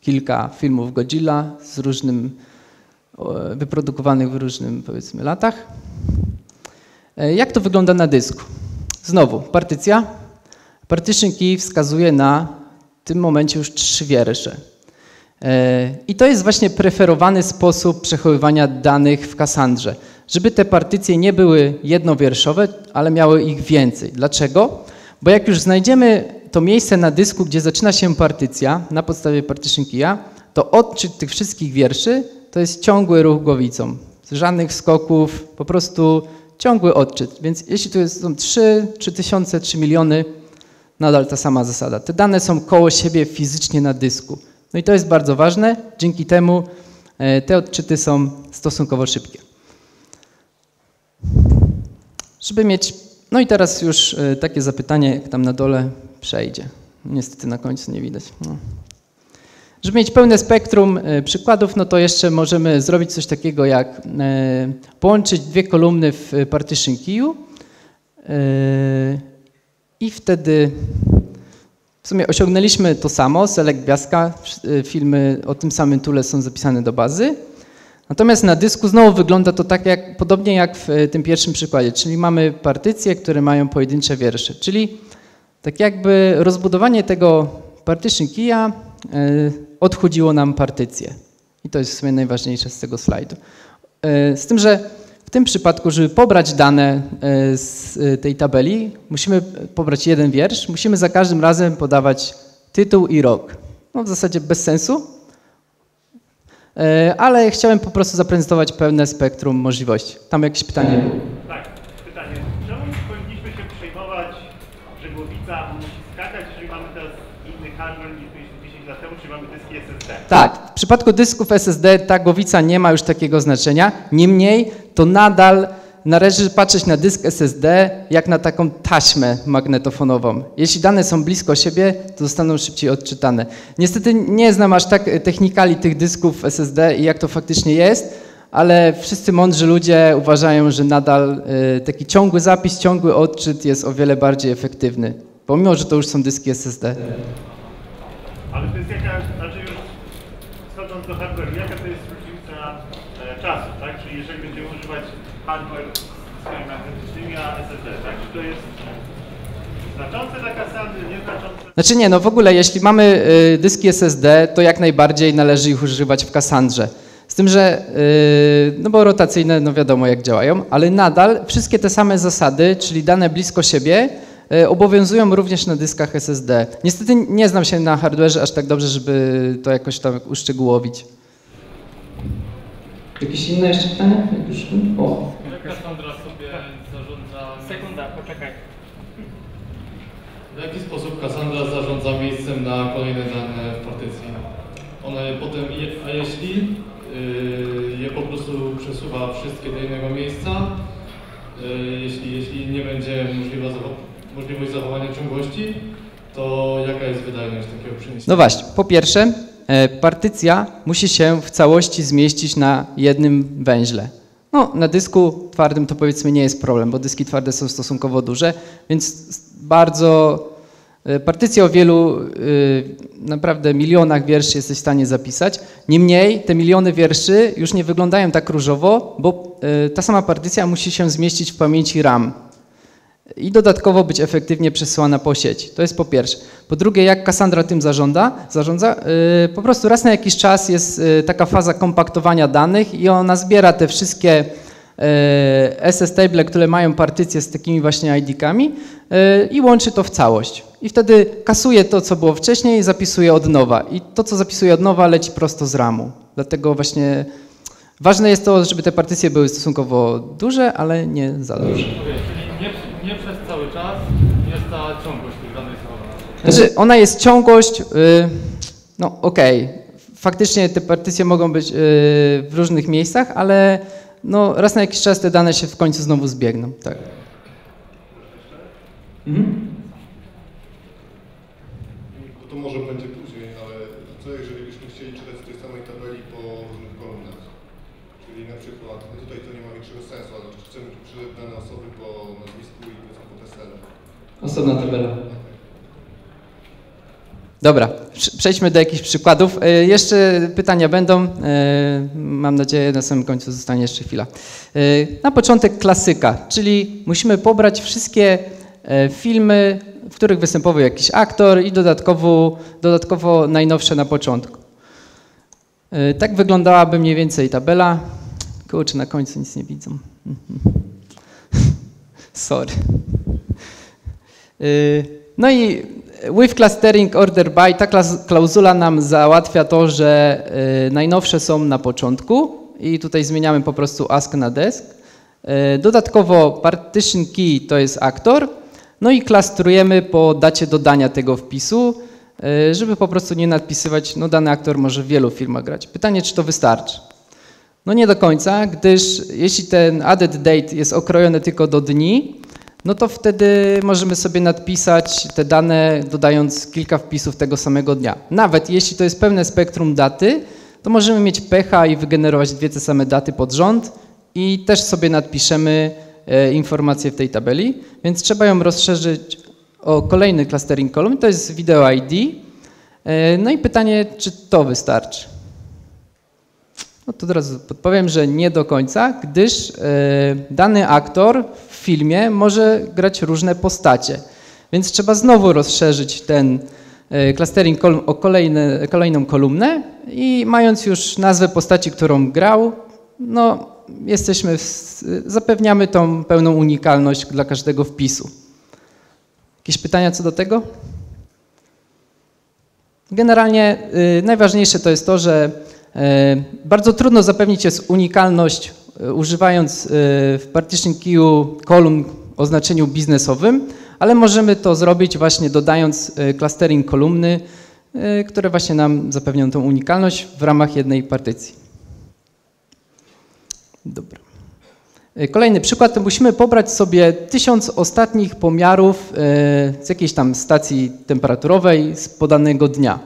kilka filmów Godzilla z różnym, wyprodukowanych w różnym powiedzmy latach. E, Jak to wygląda na dysku? Znowu, partycja. Partition wskazuje na w tym momencie już trzy wiersze. I to jest właśnie preferowany sposób przechowywania danych w Cassandrze, żeby te partycje nie były jednowierszowe, ale miały ich więcej. Dlaczego? Bo jak już znajdziemy to miejsce na dysku, gdzie zaczyna się partycja na podstawie partition key'a, to odczyt tych wszystkich wierszy to jest ciągły ruch głowicą. Żadnych skoków, po prostu ciągły odczyt. Więc jeśli tu są 3, 3 tysiące, 3 miliony, nadal ta sama zasada. Te dane są koło siebie fizycznie na dysku. No i to jest bardzo ważne. Dzięki temu e, te odczyty są stosunkowo szybkie. Żeby mieć. No i teraz już e, takie zapytanie, jak tam na dole przejdzie. Niestety na końcu nie widać. No. Żeby mieć pełne spektrum e, przykładów, no to jeszcze możemy zrobić coś takiego jak połączyć dwie kolumny w partition key'u e, i wtedy w sumie osiągnęliśmy to samo, select gwiazdka, filmy o tym samym tule są zapisane do bazy. Natomiast na dysku znowu wygląda to tak jak, podobnie jak w e, tym pierwszym przykładzie, czyli mamy partycje, które mają pojedyncze wiersze, czyli tak jakby rozbudowanie tego partition key'a e, odchudziło nam partycję. I to jest w sumie najważniejsze z tego slajdu. E, z tym, że tym przypadku, żeby pobrać dane e, z e, tej tabeli, musimy pobrać jeden wiersz, musimy za każdym razem podawać tytuł i rok. No w zasadzie bez sensu, E, ale chciałem po prostu zaprezentować pełne spektrum możliwości. Tam jakieś pytanie? Tak, pytanie. Czemu powinniśmy się przejmować, że głowica musi skakać, jeżeli mamy teraz inny hardware niż mieliśmy 10 lat temu, czyli mamy dyski SSD? Tak, w przypadku dysków SSD ta głowica nie ma już takiego znaczenia. Niemniej to nadal należy patrzeć na dysk SSD jak na taką taśmę magnetofonową. Jeśli dane są blisko siebie, to zostaną szybciej odczytane. Niestety nie znam aż tak technikali tych dysków SSD i jak to faktycznie jest, ale wszyscy mądrzy ludzie uważają, że nadal y, taki ciągły zapis, ciągły odczyt jest o wiele bardziej efektywny, pomimo, że to już są dyski SSD. Ale to jest jaka, znaczy już wchodząc do hardware, jaka to jest różnica e, czasu, tak? Czyli jeżeli będziemy używać hardware z dyskami magnetycznymi, a SSD, tak? Czy to jest znaczące dla kasady, nieznaczące? Znaczy nie, no w ogóle jeśli mamy y, dyski SSD, to jak najbardziej należy ich używać w Cassandrze. Z tym, że, y, no bo rotacyjne, no wiadomo jak działają, ale nadal wszystkie te same zasady, czyli dane blisko siebie, y, obowiązują również na dyskach SSD. Niestety nie znam się na hardwareze aż tak dobrze, żeby to jakoś tam uszczegółowić. Jakieś inne jeszcze pytania? O, Jak Cassandra sobie zarządza... Sekunda, poczekaj. W Cassandra zarządza miejscem na kolejne dane w partycji? Ona potem, je, a jeśli yy, je po prostu przesuwa wszystkie do innego miejsca, yy, jeśli, jeśli nie będzie możliwa możliwość zachowania ciągłości, to jaka jest wydajność takiego przeniesienia? No właśnie, po pierwsze, e, partycja musi się w całości zmieścić na jednym węźle. No, na dysku twardym to powiedzmy nie jest problem, bo dyski twarde są stosunkowo duże, więc bardzo e, partycję o wielu y, naprawdę milionach wierszy jesteś w stanie zapisać. Niemniej te miliony wierszy już nie wyglądają tak różowo, bo e, ta sama partycja musi się zmieścić w pamięci RAM i dodatkowo być efektywnie przesyłana po sieci. To jest po pierwsze. Po drugie, jak Cassandra tym zarządza? zarządza po prostu raz na jakiś czas jest taka faza kompaktowania danych i ona zbiera te wszystkie yy, SS-table, które mają partycje z takimi właśnie ID-kami i łączy to w całość. I wtedy kasuje to, co było wcześniej, zapisuje od nowa. I to, co zapisuje od nowa, leci prosto z ramu. Dlatego właśnie ważne jest to, żeby te partycje były stosunkowo duże, ale nie za duże. Nie, nie przez cały czas jest ta ciągłość tych danych zachowana. Znaczy, ona jest ciągłość, y, no okej, faktycznie te partycje mogą być y, w różnych miejscach, ale no, raz na jakiś czas te dane się w końcu znowu zbiegną. Tak. Bo to może będzie później, ale co jeżeli byśmy chcieli czytać z tej samej tabeli po różnych kolumnach? Czyli na przykład, no tutaj to nie ma większego sensu, ale czy chcemy czytać dane osoby po nazwisku i po TESEL-u? osobna tabela. Dobra, prze- przejdźmy do jakichś przykładów. Y, Jeszcze pytania będą. y, Mam nadzieję, na samym końcu zostanie jeszcze chwila. Y, Na początek klasyka, czyli musimy pobrać wszystkie e, filmy, w których występował jakiś aktor i dodatkowo, dodatkowo najnowsze na początku. Y, Tak wyglądałaby mniej więcej tabela. Kurczę, na końcu nic nie widzą. Sorry. Y, No i with clustering order by, ta klauzula nam załatwia to, że y, najnowsze są na początku i tutaj zmieniamy po prostu ask na desk. Dodatkowo partition key to jest aktor, no i klastrujemy po dacie dodania tego wpisu, y, żeby po prostu nie nadpisywać, no dany aktor może w wielu firmach grać. Pytanie, czy to wystarczy? No nie do końca, gdyż jeśli ten added date jest okrojony tylko do dni, no to wtedy możemy sobie nadpisać te dane, dodając kilka wpisów tego samego dnia. Nawet jeśli to jest pełne spektrum daty, to możemy mieć pecha i wygenerować dwie te same daty pod rząd i też sobie nadpiszemy e, informacje w tej tabeli, więc trzeba ją rozszerzyć o kolejny clustering column, to jest video ID. E, No i pytanie, czy to wystarczy? No to od razu podpowiem, że nie do końca, gdyż e, dany aktor w filmie może grać różne postacie. Więc trzeba znowu rozszerzyć ten e, clustering kolum- o kolejne, kolejną kolumnę i mając już nazwę postaci, którą grał, no jesteśmy, w, zapewniamy tą pełną unikalność dla każdego wpisu. Jakieś pytania co do tego? Generalnie y, najważniejsze to jest to, że y, bardzo trudno zapewnić jest unikalność y, używając y, w partition queue kolumn o znaczeniu biznesowym, ale możemy to zrobić właśnie dodając y, clustering kolumny, y, które właśnie nam zapewnią tą unikalność w ramach jednej partycji. Dobra. Y, Kolejny przykład to musimy pobrać sobie tysiąc ostatnich pomiarów y, z jakiejś tam stacji temperaturowej z podanego dnia.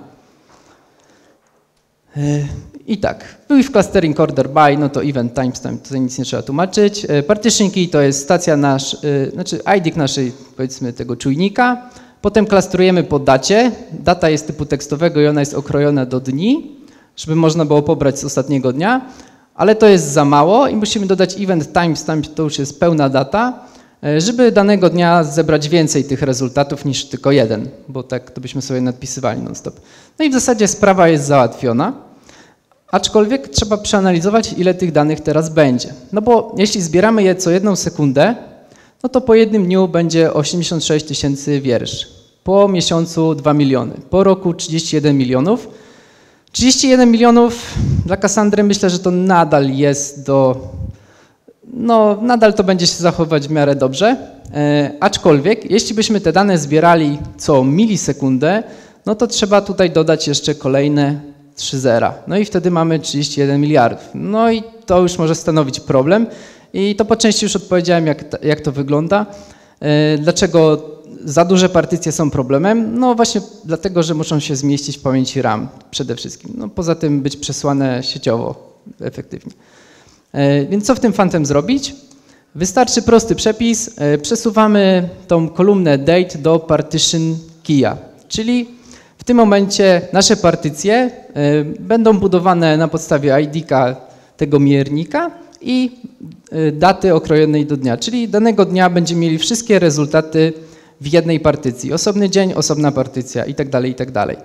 Y, I tak, był w clustering order by, no to event timestamp, tutaj nic nie trzeba tłumaczyć. Partition key to jest stacja nasz, znaczy ID naszej, powiedzmy, tego czujnika. Potem klastrujemy po dacie. Data jest typu tekstowego i ona jest okrojona do dni, żeby można było pobrać z ostatniego dnia ale to jest za mało i musimy dodać event timestamp, to już jest pełna data, e, żeby danego dnia zebrać więcej tych rezultatów niż tylko jeden, bo tak to byśmy sobie nadpisywali non-stop. No i w zasadzie sprawa jest załatwiona, aczkolwiek trzeba przeanalizować, ile tych danych teraz będzie. No bo jeśli zbieramy je co jedną sekundę, no to po jednym dniu będzie 86 tysięcy wiersz, po miesiącu 2 miliony, po roku 31 milionów, 31 milionów dla Kassandry myślę, że to nadal jest do. No, nadal to będzie się zachować w miarę dobrze. E, aczkolwiek, jeśli byśmy te dane zbierali co milisekundę, no to trzeba tutaj dodać jeszcze kolejne 3 zera. No i wtedy mamy 31 miliardów. No i to już może stanowić problem. I to po części już odpowiedziałem, jak, jak to wygląda. E, dlaczego za duże partycje są problemem? No właśnie dlatego, że muszą się zmieścić w pamięci RAM przede wszystkim. No poza tym być przesłane sieciowo efektywnie. E, Więc co w tym fantem zrobić? Wystarczy prosty przepis. E, Przesuwamy tą kolumnę date do partition key'a, czyli w tym momencie nasze partycje e, będą budowane na podstawie ID-ka tego miernika i daty okrojonej do dnia, czyli danego dnia będziemy mieli wszystkie rezultaty w jednej partycji. Osobny dzień, osobna partycja i tak dalej, i tak dalej.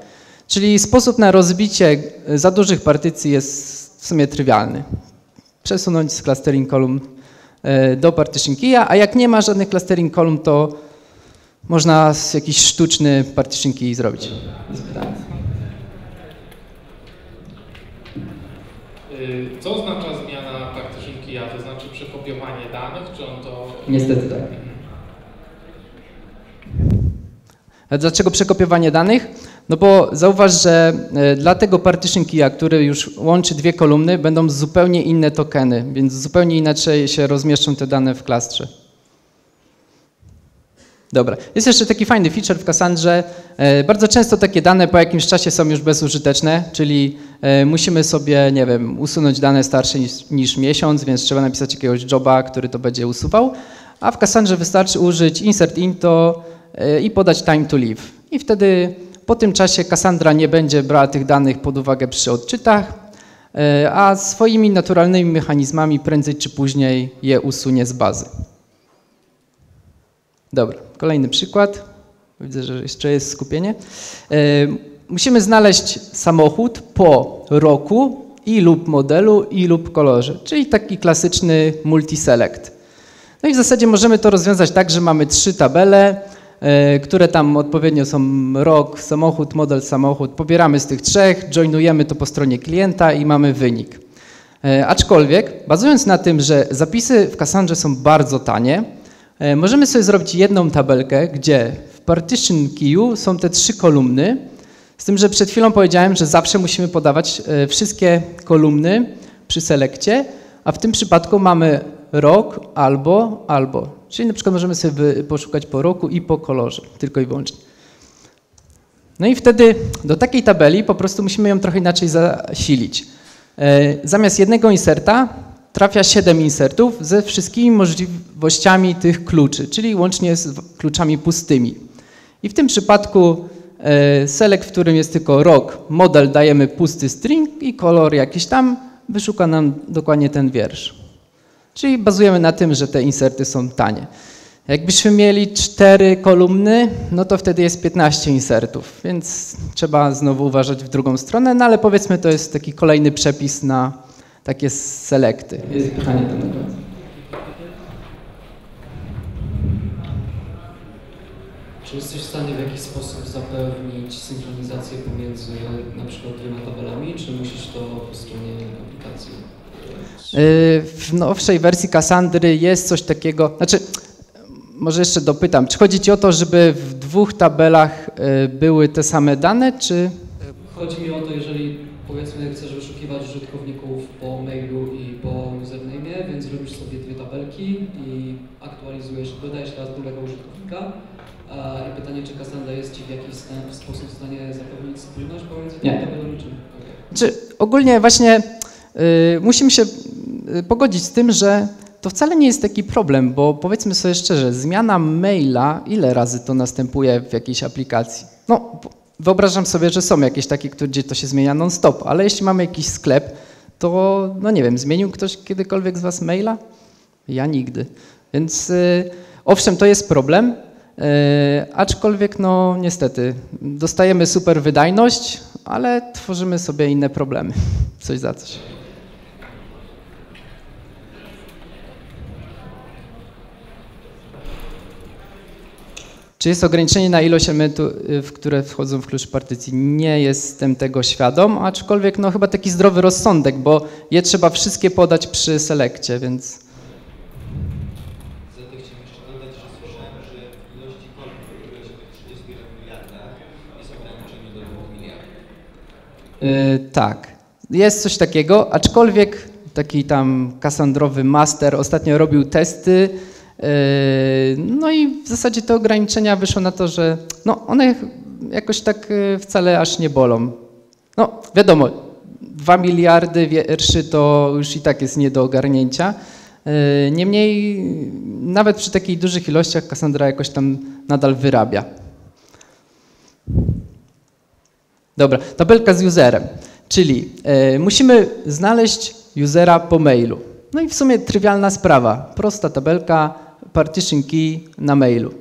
Czyli sposób na rozbicie e, za dużych partycji jest w sumie trywialny. Przesunąć z clustering column e, do partition key'a, a jak nie ma żadnych clustering column, to można jakiś sztuczny partition key zrobić. Y, Co oznacza zmiana partition key'a? To znaczy przekopiowanie danych, czy on to... Niestety tak. A Dlaczego przekopiowanie danych? No bo zauważ, że e, dla tego partition key'a, który już łączy dwie kolumny, będą zupełnie inne tokeny, więc zupełnie inaczej się rozmieszczą te dane w klastrze. Dobra. Jest jeszcze taki fajny feature w Cassandrze. E, Bardzo często takie dane po jakimś czasie są już bezużyteczne, czyli e, musimy sobie, nie wiem, usunąć dane starsze niż, niż miesiąc, więc trzeba napisać jakiegoś joba, który to będzie usuwał. A w Cassandrze wystarczy użyć insert into i podać time to live. I wtedy po tym czasie Cassandra nie będzie brała tych danych pod uwagę przy odczytach, e, a swoimi naturalnymi mechanizmami prędzej czy później je usunie z bazy. Dobra, kolejny przykład. Widzę, że jeszcze jest skupienie. E, Musimy znaleźć samochód po roku i lub modelu i lub kolorze, czyli taki klasyczny multiselect. No i w zasadzie możemy to rozwiązać tak, że mamy trzy tabele, które tam odpowiednio są rok, samochód, model, samochód. Pobieramy z tych trzech, joinujemy to po stronie klienta i mamy wynik. E, Aczkolwiek, bazując na tym, że zapisy w Cassandrze są bardzo tanie, e, możemy sobie zrobić jedną tabelkę, gdzie w partition key'u są te trzy kolumny, z tym, że przed chwilą powiedziałem, że zawsze musimy podawać e, wszystkie kolumny przy selekcie, a w tym przypadku mamy rok albo, albo. Czyli na przykład możemy sobie poszukać po roku i po kolorze, tylko i wyłącznie. No i wtedy do takiej tabeli po prostu musimy ją trochę inaczej zasilić. E, Zamiast jednego inserta trafia 7 insertów ze wszystkimi możliwościami tych kluczy, czyli łącznie z kluczami pustymi. I w tym przypadku e, select, w którym jest tylko rok, model dajemy pusty string i kolor jakiś tam, wyszuka nam dokładnie ten wiersz. Czyli bazujemy na tym, że te inserty są tanie. Jakbyśmy mieli cztery kolumny, no to wtedy jest 15 insertów, więc trzeba znowu uważać w drugą stronę, no ale powiedzmy to jest taki kolejny przepis na takie selekty. Jest pytanie na końcu. Czy jesteś w stanie w jakiś sposób zapewnić synchronizację pomiędzy na przykład dwiema tabelami, czy musisz to W nowszej wersji Cassandry jest coś takiego, znaczy, może jeszcze dopytam, czy chodzi Ci o to, żeby w dwóch tabelach yy, były te same dane, czy... Chodzi mi o to, jeżeli powiedzmy chcesz wyszukiwać użytkowników po mailu i po username, więc robisz sobie dwie tabelki i aktualizujesz, dodajesz teraz drugiego użytkownika. A, I pytanie, czy Cassandra jest Ci w jakiś sposób w stanie zapewnić spójność pomiędzy tymi Nie. tabelami, czy nie? Okej. Czy ogólnie właśnie y, musimy się y, pogodzić z tym, że to wcale nie jest taki problem, bo powiedzmy sobie szczerze, zmiana maila, ile razy to następuje w jakiejś aplikacji? No, wyobrażam sobie, że są jakieś takie, gdzie to się zmienia non-stop, ale jeśli mamy jakiś sklep, to no nie wiem, zmienił ktoś kiedykolwiek z Was maila? Ja nigdy. Więc y, owszem, to jest problem, y, aczkolwiek no niestety dostajemy super wydajność, ale tworzymy sobie inne problemy. Coś za coś. Czy jest ograniczenie na ilość elementów, y, w które wchodzą w klucz partycji? Nie jestem tego świadom, aczkolwiek no chyba taki zdrowy rozsądek, bo je trzeba wszystkie podać przy selekcie, więc Zatem chciałem jeszcze dodać, że słyszałem, że w ilości kolumn, które się w 31 miliardach jest ograniczenie do 2 miliardów. Yy, tak, jest coś takiego, aczkolwiek taki tam kasandrowy master ostatnio robił testy, no i w zasadzie te ograniczenia wyszło na to, że no one jakoś tak yy, wcale aż nie bolą. No wiadomo, 2 miliardy wierszy to już i tak jest nie do ogarnięcia. Yy, Niemniej nawet przy takich dużych ilościach Cassandra jakoś tam nadal wyrabia. Dobra, tabelka z userem, czyli musimy znaleźć usera po mailu. No i w sumie trywialna sprawa, prosta tabelka, partition key na mailu.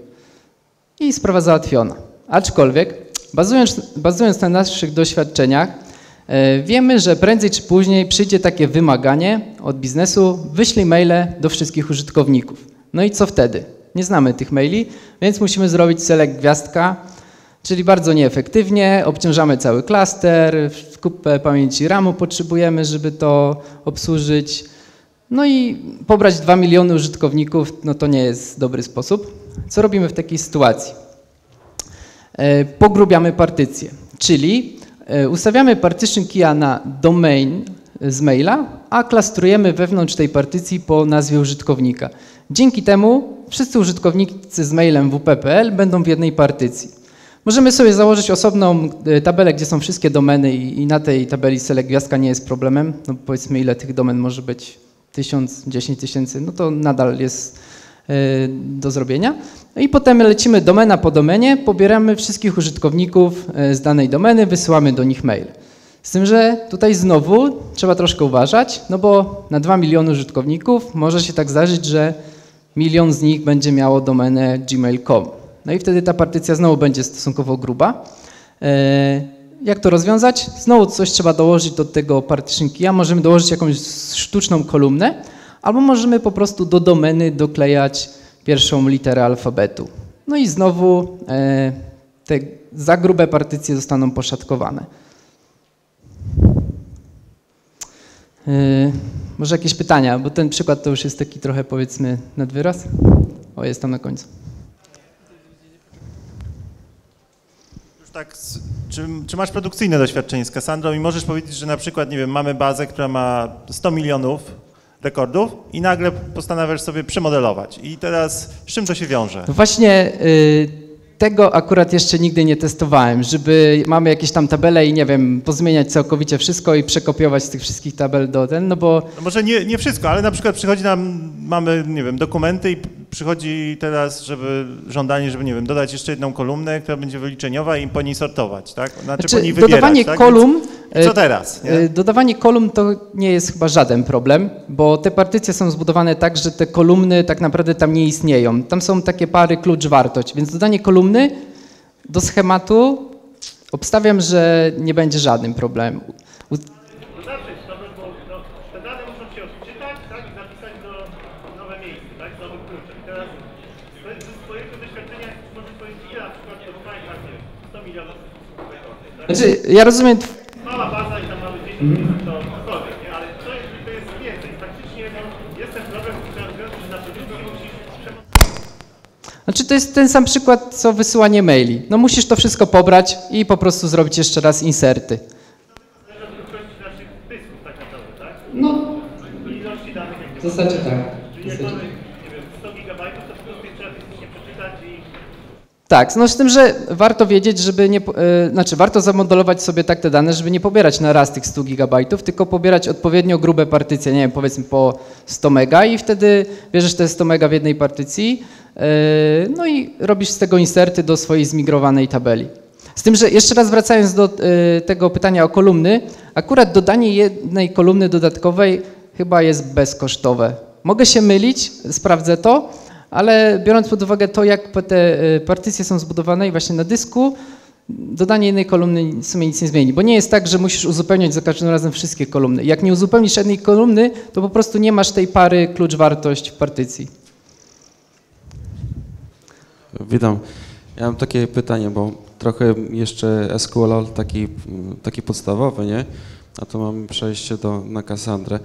I sprawa załatwiona. Aczkolwiek, bazując, bazując na naszych doświadczeniach, e, wiemy, że prędzej czy później przyjdzie takie wymaganie od biznesu, wyślij maile do wszystkich użytkowników. No i co wtedy? Nie znamy tych maili, więc musimy zrobić select gwiazdka, Czyli bardzo nieefektywnie, obciążamy cały klaster, kupę pamięci RAMu potrzebujemy, żeby to obsłużyć. No i pobrać 2 miliony użytkowników, no to nie jest dobry sposób. Co robimy w takiej sytuacji? E, Pogrubiamy partycję, czyli e, ustawiamy partition key'a na domain z maila, a klastrujemy wewnątrz tej partycji po nazwie użytkownika. Dzięki temu wszyscy użytkownicy z mailem wp.pl będą w jednej partycji. Możemy sobie założyć osobną e, tabelę, gdzie są wszystkie domeny i, i na tej tabeli select gwiazdka nie jest problemem. No powiedzmy ile tych domen może być? Tysiąc, dziesięć tysięcy, no to nadal jest e, do zrobienia. No i potem lecimy domena po domenie, pobieramy wszystkich użytkowników e, z danej domeny, wysyłamy do nich mail. Z tym, że tutaj znowu trzeba troszkę uważać, no bo na 2 miliony użytkowników może się tak zdarzyć, że milion z nich będzie miało domenę gmail.com. No i wtedy ta partycja znowu będzie stosunkowo gruba. Jak to rozwiązać? Znowu coś trzeba dołożyć do tego partition key'a. Możemy dołożyć jakąś sztuczną kolumnę, albo możemy po prostu do domeny doklejać pierwszą literę alfabetu. No i znowu e, te za grube partycje zostaną poszatkowane. E, Może jakieś pytania, bo ten przykład to już jest taki trochę powiedzmy nad wyraz. O, jest tam na końcu. Tak, czy, czy masz produkcyjne doświadczenie z Cassandrą i możesz powiedzieć, że na przykład, nie wiem, mamy bazę, która ma 100 milionów rekordów i nagle postanawiasz sobie przemodelować. I teraz z czym to się wiąże? No Właśnie y, tego akurat jeszcze nigdy nie testowałem, żeby mamy jakieś tam tabele i nie wiem, pozmieniać całkowicie wszystko i przekopiować z tych wszystkich tabel do ten, no bo No może nie, nie wszystko, ale na przykład przychodzi nam, mamy, nie wiem, dokumenty i przychodzi teraz, żeby żądanie, żeby, nie wiem, dodać jeszcze jedną kolumnę, która będzie wyliczeniowa i po niej sortować, tak? Znaczy, po niej wybierać, dodawanie tak? kolumn I co teraz? Nie? E, Dodawanie kolumn to nie jest chyba żaden problem, bo te partycje są zbudowane tak, że te kolumny tak naprawdę tam nie istnieją. Tam są takie pary klucz-wartość, więc dodanie kolumny do schematu obstawiam, że nie będzie żadnym problemem. U- zawsze jest problem, bo te dane muszą się odczytać i zapisać do nowe miejsce, z nowym kluczem. I teraz z- ze swojego doświadczenia może powiedzieć, ile na przykład to trwa, nie wiem, 100 milionów? Znaczy, ja rozumiem, i tam mamy 10 to cokolwiek, nie? Ale co jeśli to jest więcej? Faktycznie no, jest ten problem, który na musisz znaczy to jest ten sam przykład, co wysyłanie maili. No musisz to wszystko pobrać i po prostu zrobić jeszcze raz inserty. tak tak? No, ilości danych, jakie w zasadzie tak mamy, nie wiem, 100 gigabajtów, to po prostu je trzeba fizycznie przeczytać i Tak, no z tym, że warto wiedzieć, żeby nie, e, znaczy warto zamodelować sobie tak te dane, żeby nie pobierać na raz tych 100 gigabajtów, tylko pobierać odpowiednio grube partycje, nie wiem, powiedzmy po 100 mega i wtedy bierzesz te 100 mega w jednej partycji, e, no i robisz z tego inserty do swojej zmigrowanej tabeli. Z tym, że jeszcze raz wracając do e, tego pytania o kolumny, akurat dodanie jednej kolumny dodatkowej chyba jest bezkosztowe. Mogę się mylić, sprawdzę to, ale biorąc pod uwagę to, jak te e, partycje są zbudowane i właśnie na dysku, dodanie jednej kolumny w sumie nic nie zmieni, bo nie jest tak, że musisz uzupełniać za każdym razem wszystkie kolumny. Jak nie uzupełnisz jednej kolumny, to po prostu nie masz tej pary klucz-wartość w partycji. Witam. Ja mam takie pytanie, bo trochę jeszcze SQL taki, taki podstawowy, nie? A to mam przejście do, na Cassandrę.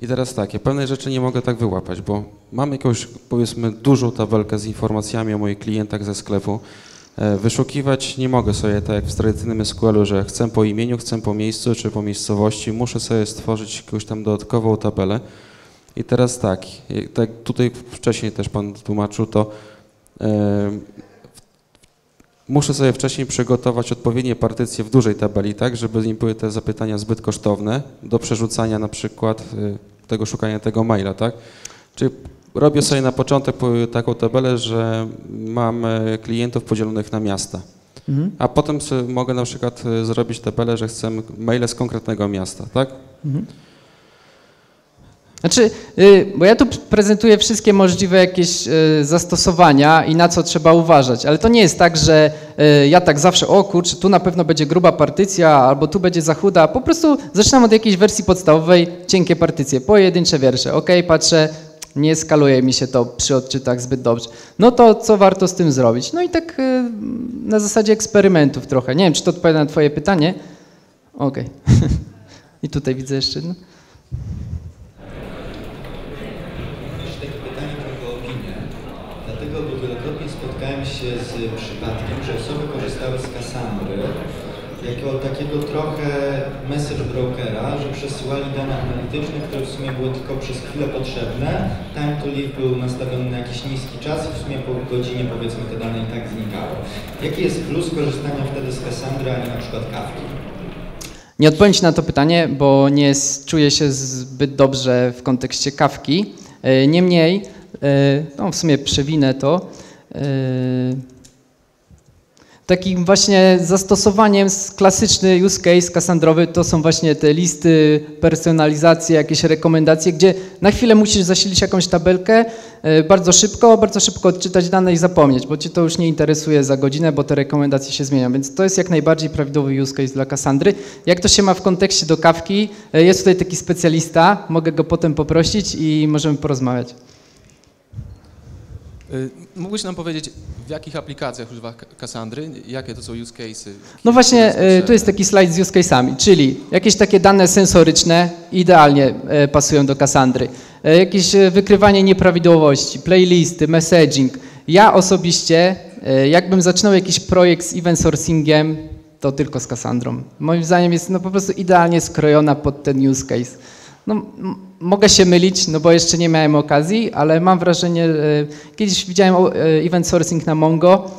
I teraz tak, ja rzeczy nie mogę tak wyłapać, bo mam jakąś, powiedzmy, dużą tabelkę z informacjami o moich klientach ze sklepu. E, Wyszukiwać nie mogę sobie tak jak w tradycyjnym SQL-u, że chcę po imieniu, chcę po miejscu czy po miejscowości. Muszę sobie stworzyć jakąś tam dodatkową tabelę. I teraz tak, tak tutaj wcześniej też Pan tłumaczył to, e, Muszę sobie wcześniej przygotować odpowiednie partycje w dużej tabeli, tak, żeby nie były te zapytania zbyt kosztowne do przerzucania na przykład y, tego szukania tego maila, tak? Czyli robię sobie na początek po- taką tabelę, że mam e, klientów podzielonych na miasta. A potem mogę na przykład y, zrobić tabelę, że chcę maile z konkretnego miasta, tak? Znaczy, y, bo ja tu prezentuję wszystkie możliwe jakieś y, zastosowania i na co trzeba uważać, ale to nie jest tak, że y, ja tak zawsze, o kurczę, tu na pewno będzie gruba partycja, albo tu będzie za chuda. Po prostu zaczynam od jakiejś wersji podstawowej, cienkie partycje, pojedyncze wiersze. Ok, patrzę, nie skaluje mi się to przy odczytach zbyt dobrze. No to co warto z tym zrobić? No i tak na zasadzie eksperymentów trochę. Nie wiem, czy to odpowiada na twoje pytanie. Okej. I tutaj widzę jeszcze jedno. Jeszcze takie pytanie trochę o opinię. Bo wielokrotnie spotkałem się z przypadkiem, że osoby korzystały z Cassandry jako takiego trochę message brokera, że przesyłali dane analityczne, które w sumie były tylko przez chwilę potrzebne. Time to live był nastawiony na jakiś niski czas i w sumie po godzinie powiedzmy te dane i tak znikały. Jaki jest plus korzystania wtedy z Cassandry, a nie na przykład Kafki? Nie odpowiem Ci na to pytanie, bo nie czuję się zbyt dobrze w kontekście kawki. E, Niemniej, no w sumie przewinę to. e, Takim właśnie zastosowaniem klasyczny use case kasandrowy to są właśnie te listy, personalizacje, jakieś rekomendacje, gdzie na chwilę musisz zasilić jakąś tabelkę e, bardzo szybko, bardzo szybko odczytać dane i zapomnieć, bo Cię to już nie interesuje za godzinę, bo te rekomendacje się zmienią. Więc to jest jak najbardziej prawidłowy use case dla Cassandry. Jak to się ma w kontekście do kawki? E, Jest tutaj taki specjalista, mogę go potem poprosić i możemy porozmawiać. Y, Mógłbyś nam powiedzieć, w jakich aplikacjach używa Cassandry? Jakie to są use cases? No właśnie, e, tu jest taki slajd z use case'ami, czyli jakieś takie dane sensoryczne idealnie e, pasują do Cassandry. E, Jakieś e, wykrywanie nieprawidłowości, playlisty, messaging. Ja osobiście, jakbym zaczynał jakiś projekt z event sourcingiem, to tylko z Cassandrą. Moim zdaniem jest no po prostu idealnie skrojona pod ten use case. No, mogę się mylić, no bo jeszcze nie miałem okazji, ale mam wrażenie, e, kiedyś widziałem e, event sourcing na Mongo,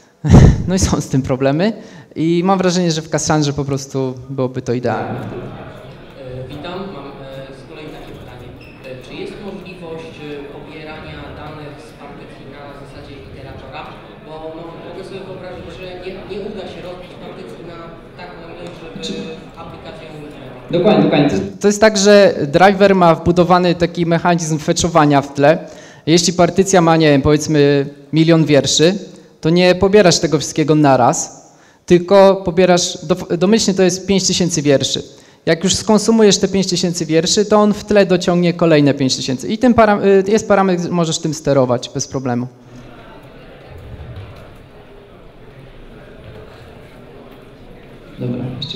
no i są z tym problemy i mam wrażenie, że w Cassandrze po prostu byłoby to idealne. E, Witam, mam e, z kolei takie pytanie. E, Czy jest możliwość e, pobierania danych z partycji na zasadzie iteratora? Bo no, mogę sobie wyobrazić, że nie, nie uda się rozbić partycji na taką ilość, żeby aplikacją Windows. Dokładnie, dokładnie. To, To jest tak, że driver ma wbudowany taki mechanizm fetchowania w tle. Jeśli partycja ma, nie wiem, powiedzmy milion wierszy, to nie pobierasz tego wszystkiego naraz, tylko pobierasz, do, domyślnie to jest 5000 wierszy. Jak już skonsumujesz te 5000 wierszy, to on w tle dociągnie kolejne 5000. I tym param, y, jest parametr, możesz tym sterować bez problemu. Dobra, jeszcze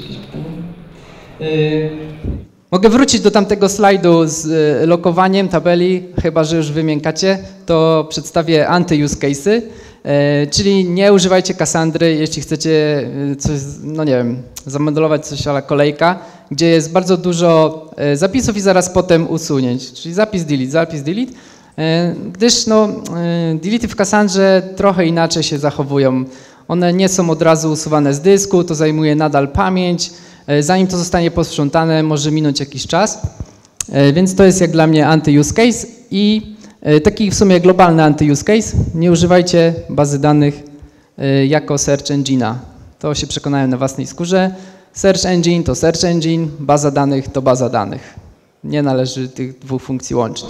Mogę wrócić do tamtego slajdu z y, lokowaniem tabeli, chyba że już wymiękacie, to przedstawię anty-use case'y, e, czyli nie używajcie Cassandry, jeśli chcecie y, coś, no nie wiem, zamodelować coś ala kolejka, gdzie jest bardzo dużo zapisów i zaraz potem usunięć, czyli zapis delete, zapis delete, gdyż no, delety w Cassandrze trochę inaczej się zachowują. One nie są od razu usuwane z dysku, to zajmuje nadal pamięć, Zanim to zostanie posprzątane, może minąć jakiś czas. E, Więc to jest jak dla mnie anty-use case i e, taki w sumie globalny anty-use case. Nie używajcie bazy danych e, jako search engine'a. To się przekonałem na własnej skórze. Search engine to search engine, baza danych to baza danych. Nie należy tych dwóch funkcji łączyć.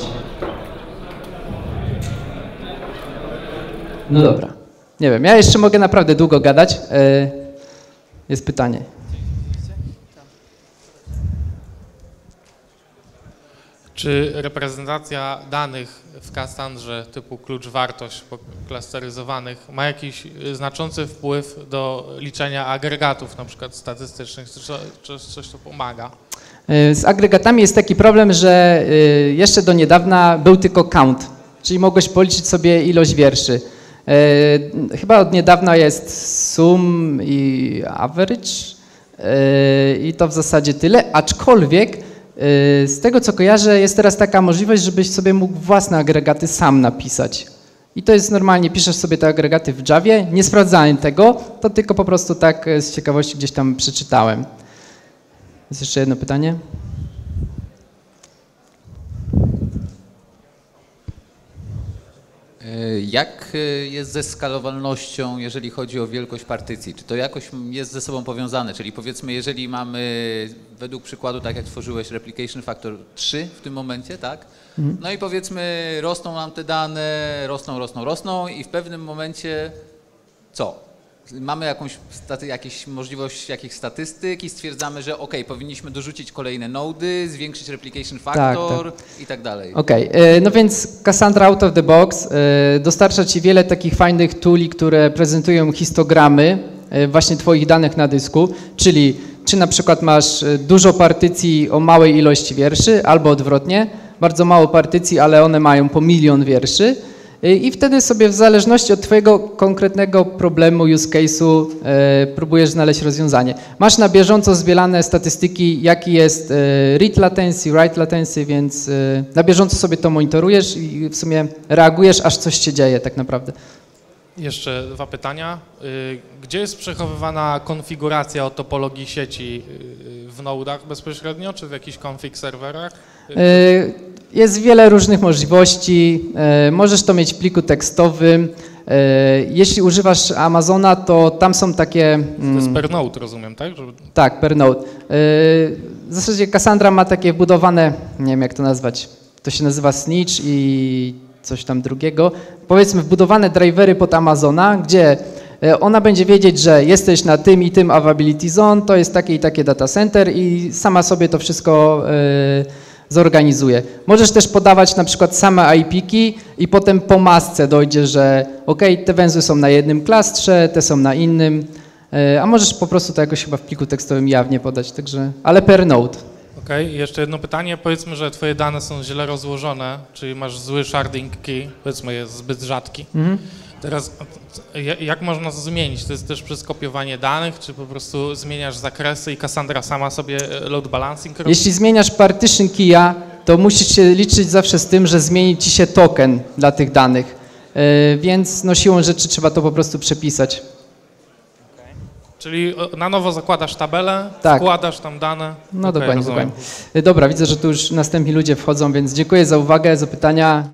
No dobra. Nie wiem, ja jeszcze mogę naprawdę długo gadać. E, Jest pytanie. Czy reprezentacja danych w Cassandrze typu klucz-wartość klasteryzowanych ma jakiś y, znaczący wpływ do liczenia agregatów, na przykład statystycznych, czy, co- czy coś to pomaga? Y, Z agregatami jest taki problem, że y, jeszcze do niedawna był tylko count, czyli mogłeś policzyć sobie ilość wierszy. Chyba od niedawna jest sum i average i to w zasadzie tyle, aczkolwiek z tego co kojarzę jest teraz taka możliwość, żebyś sobie mógł własne agregaty sam napisać. I to jest normalnie, piszesz sobie te agregaty w Javie, nie sprawdzałem tego, to tylko po prostu tak y, z ciekawości gdzieś tam przeczytałem. Jest jeszcze jedno pytanie? Jak e, jest ze skalowalnością, jeżeli chodzi o wielkość partycji? Czy to jakoś jest ze sobą powiązane? Czyli powiedzmy, jeżeli mamy według przykładu, tak jak tworzyłeś Replication Factor 3 w tym momencie, tak? Mhm. No i powiedzmy, rosną nam te dane, rosną, rosną, rosną i w pewnym momencie co? Mamy jakąś staty, jakieś możliwość jakichś statystyk i stwierdzamy, że ok, powinniśmy dorzucić kolejne nody, zwiększyć replication factor i tak dalej. Okej, e, no więc Cassandra Out of the Box e, dostarcza Ci wiele takich fajnych tuli, które prezentują histogramy e, właśnie Twoich danych na dysku, czyli czy na przykład masz dużo partycji o małej ilości wierszy, albo odwrotnie, bardzo mało partycji, ale one mają po milion wierszy. I wtedy sobie w zależności od Twojego konkretnego problemu, use case'u e, próbujesz znaleźć rozwiązanie. Masz na bieżąco zbierane statystyki, jaki jest e, read latency, write latency, więc e, na bieżąco sobie to monitorujesz i w sumie reagujesz, aż coś się dzieje tak naprawdę. Jeszcze dwa pytania. Y, Gdzie jest przechowywana konfiguracja o topologii sieci y, w nodach bezpośrednio, czy w jakichś config serwerach? E, Jest wiele różnych możliwości. E, Możesz to mieć w pliku tekstowym. E, Jeśli używasz Amazona, to tam są takie... To jest mm, per node, rozumiem, tak? Żeby... Tak, per node. Yy, W zasadzie Cassandra ma takie wbudowane, nie wiem jak to nazwać, to się nazywa snitch i coś tam drugiego. Powiedzmy wbudowane drivery pod Amazona, gdzie e, ona będzie wiedzieć, że jesteś na tym i tym availability zone, to jest takie i takie data center i sama sobie to wszystko e, zorganizuje. Możesz też podawać na przykład same IP-ki i potem po masce dojdzie, że ok, te węzły są na jednym klastrze, te są na innym. E, A możesz po prostu to jakoś chyba w pliku tekstowym jawnie podać, także, ale per node. Okej, i jeszcze jedno pytanie. Powiedzmy, że twoje dane są źle rozłożone, czyli masz zły sharding key, powiedzmy jest zbyt rzadki. Mhm. Teraz ja- jak można to zmienić? To jest też przez kopiowanie danych, czy po prostu zmieniasz zakresy i Cassandra sama sobie e, load balancing robi? Jeśli zmieniasz partition key'a, to musisz się liczyć zawsze z tym, że zmieni ci się token dla tych danych, E, więc no siłą rzeczy trzeba to po prostu przepisać. Czyli na nowo zakładasz tabelę, Tak. wkładasz tam dane. No Okej, dokładnie, rozumiem. dokładnie. Dobra, widzę, że tu już następni ludzie wchodzą, więc dziękuję za uwagę, za pytania.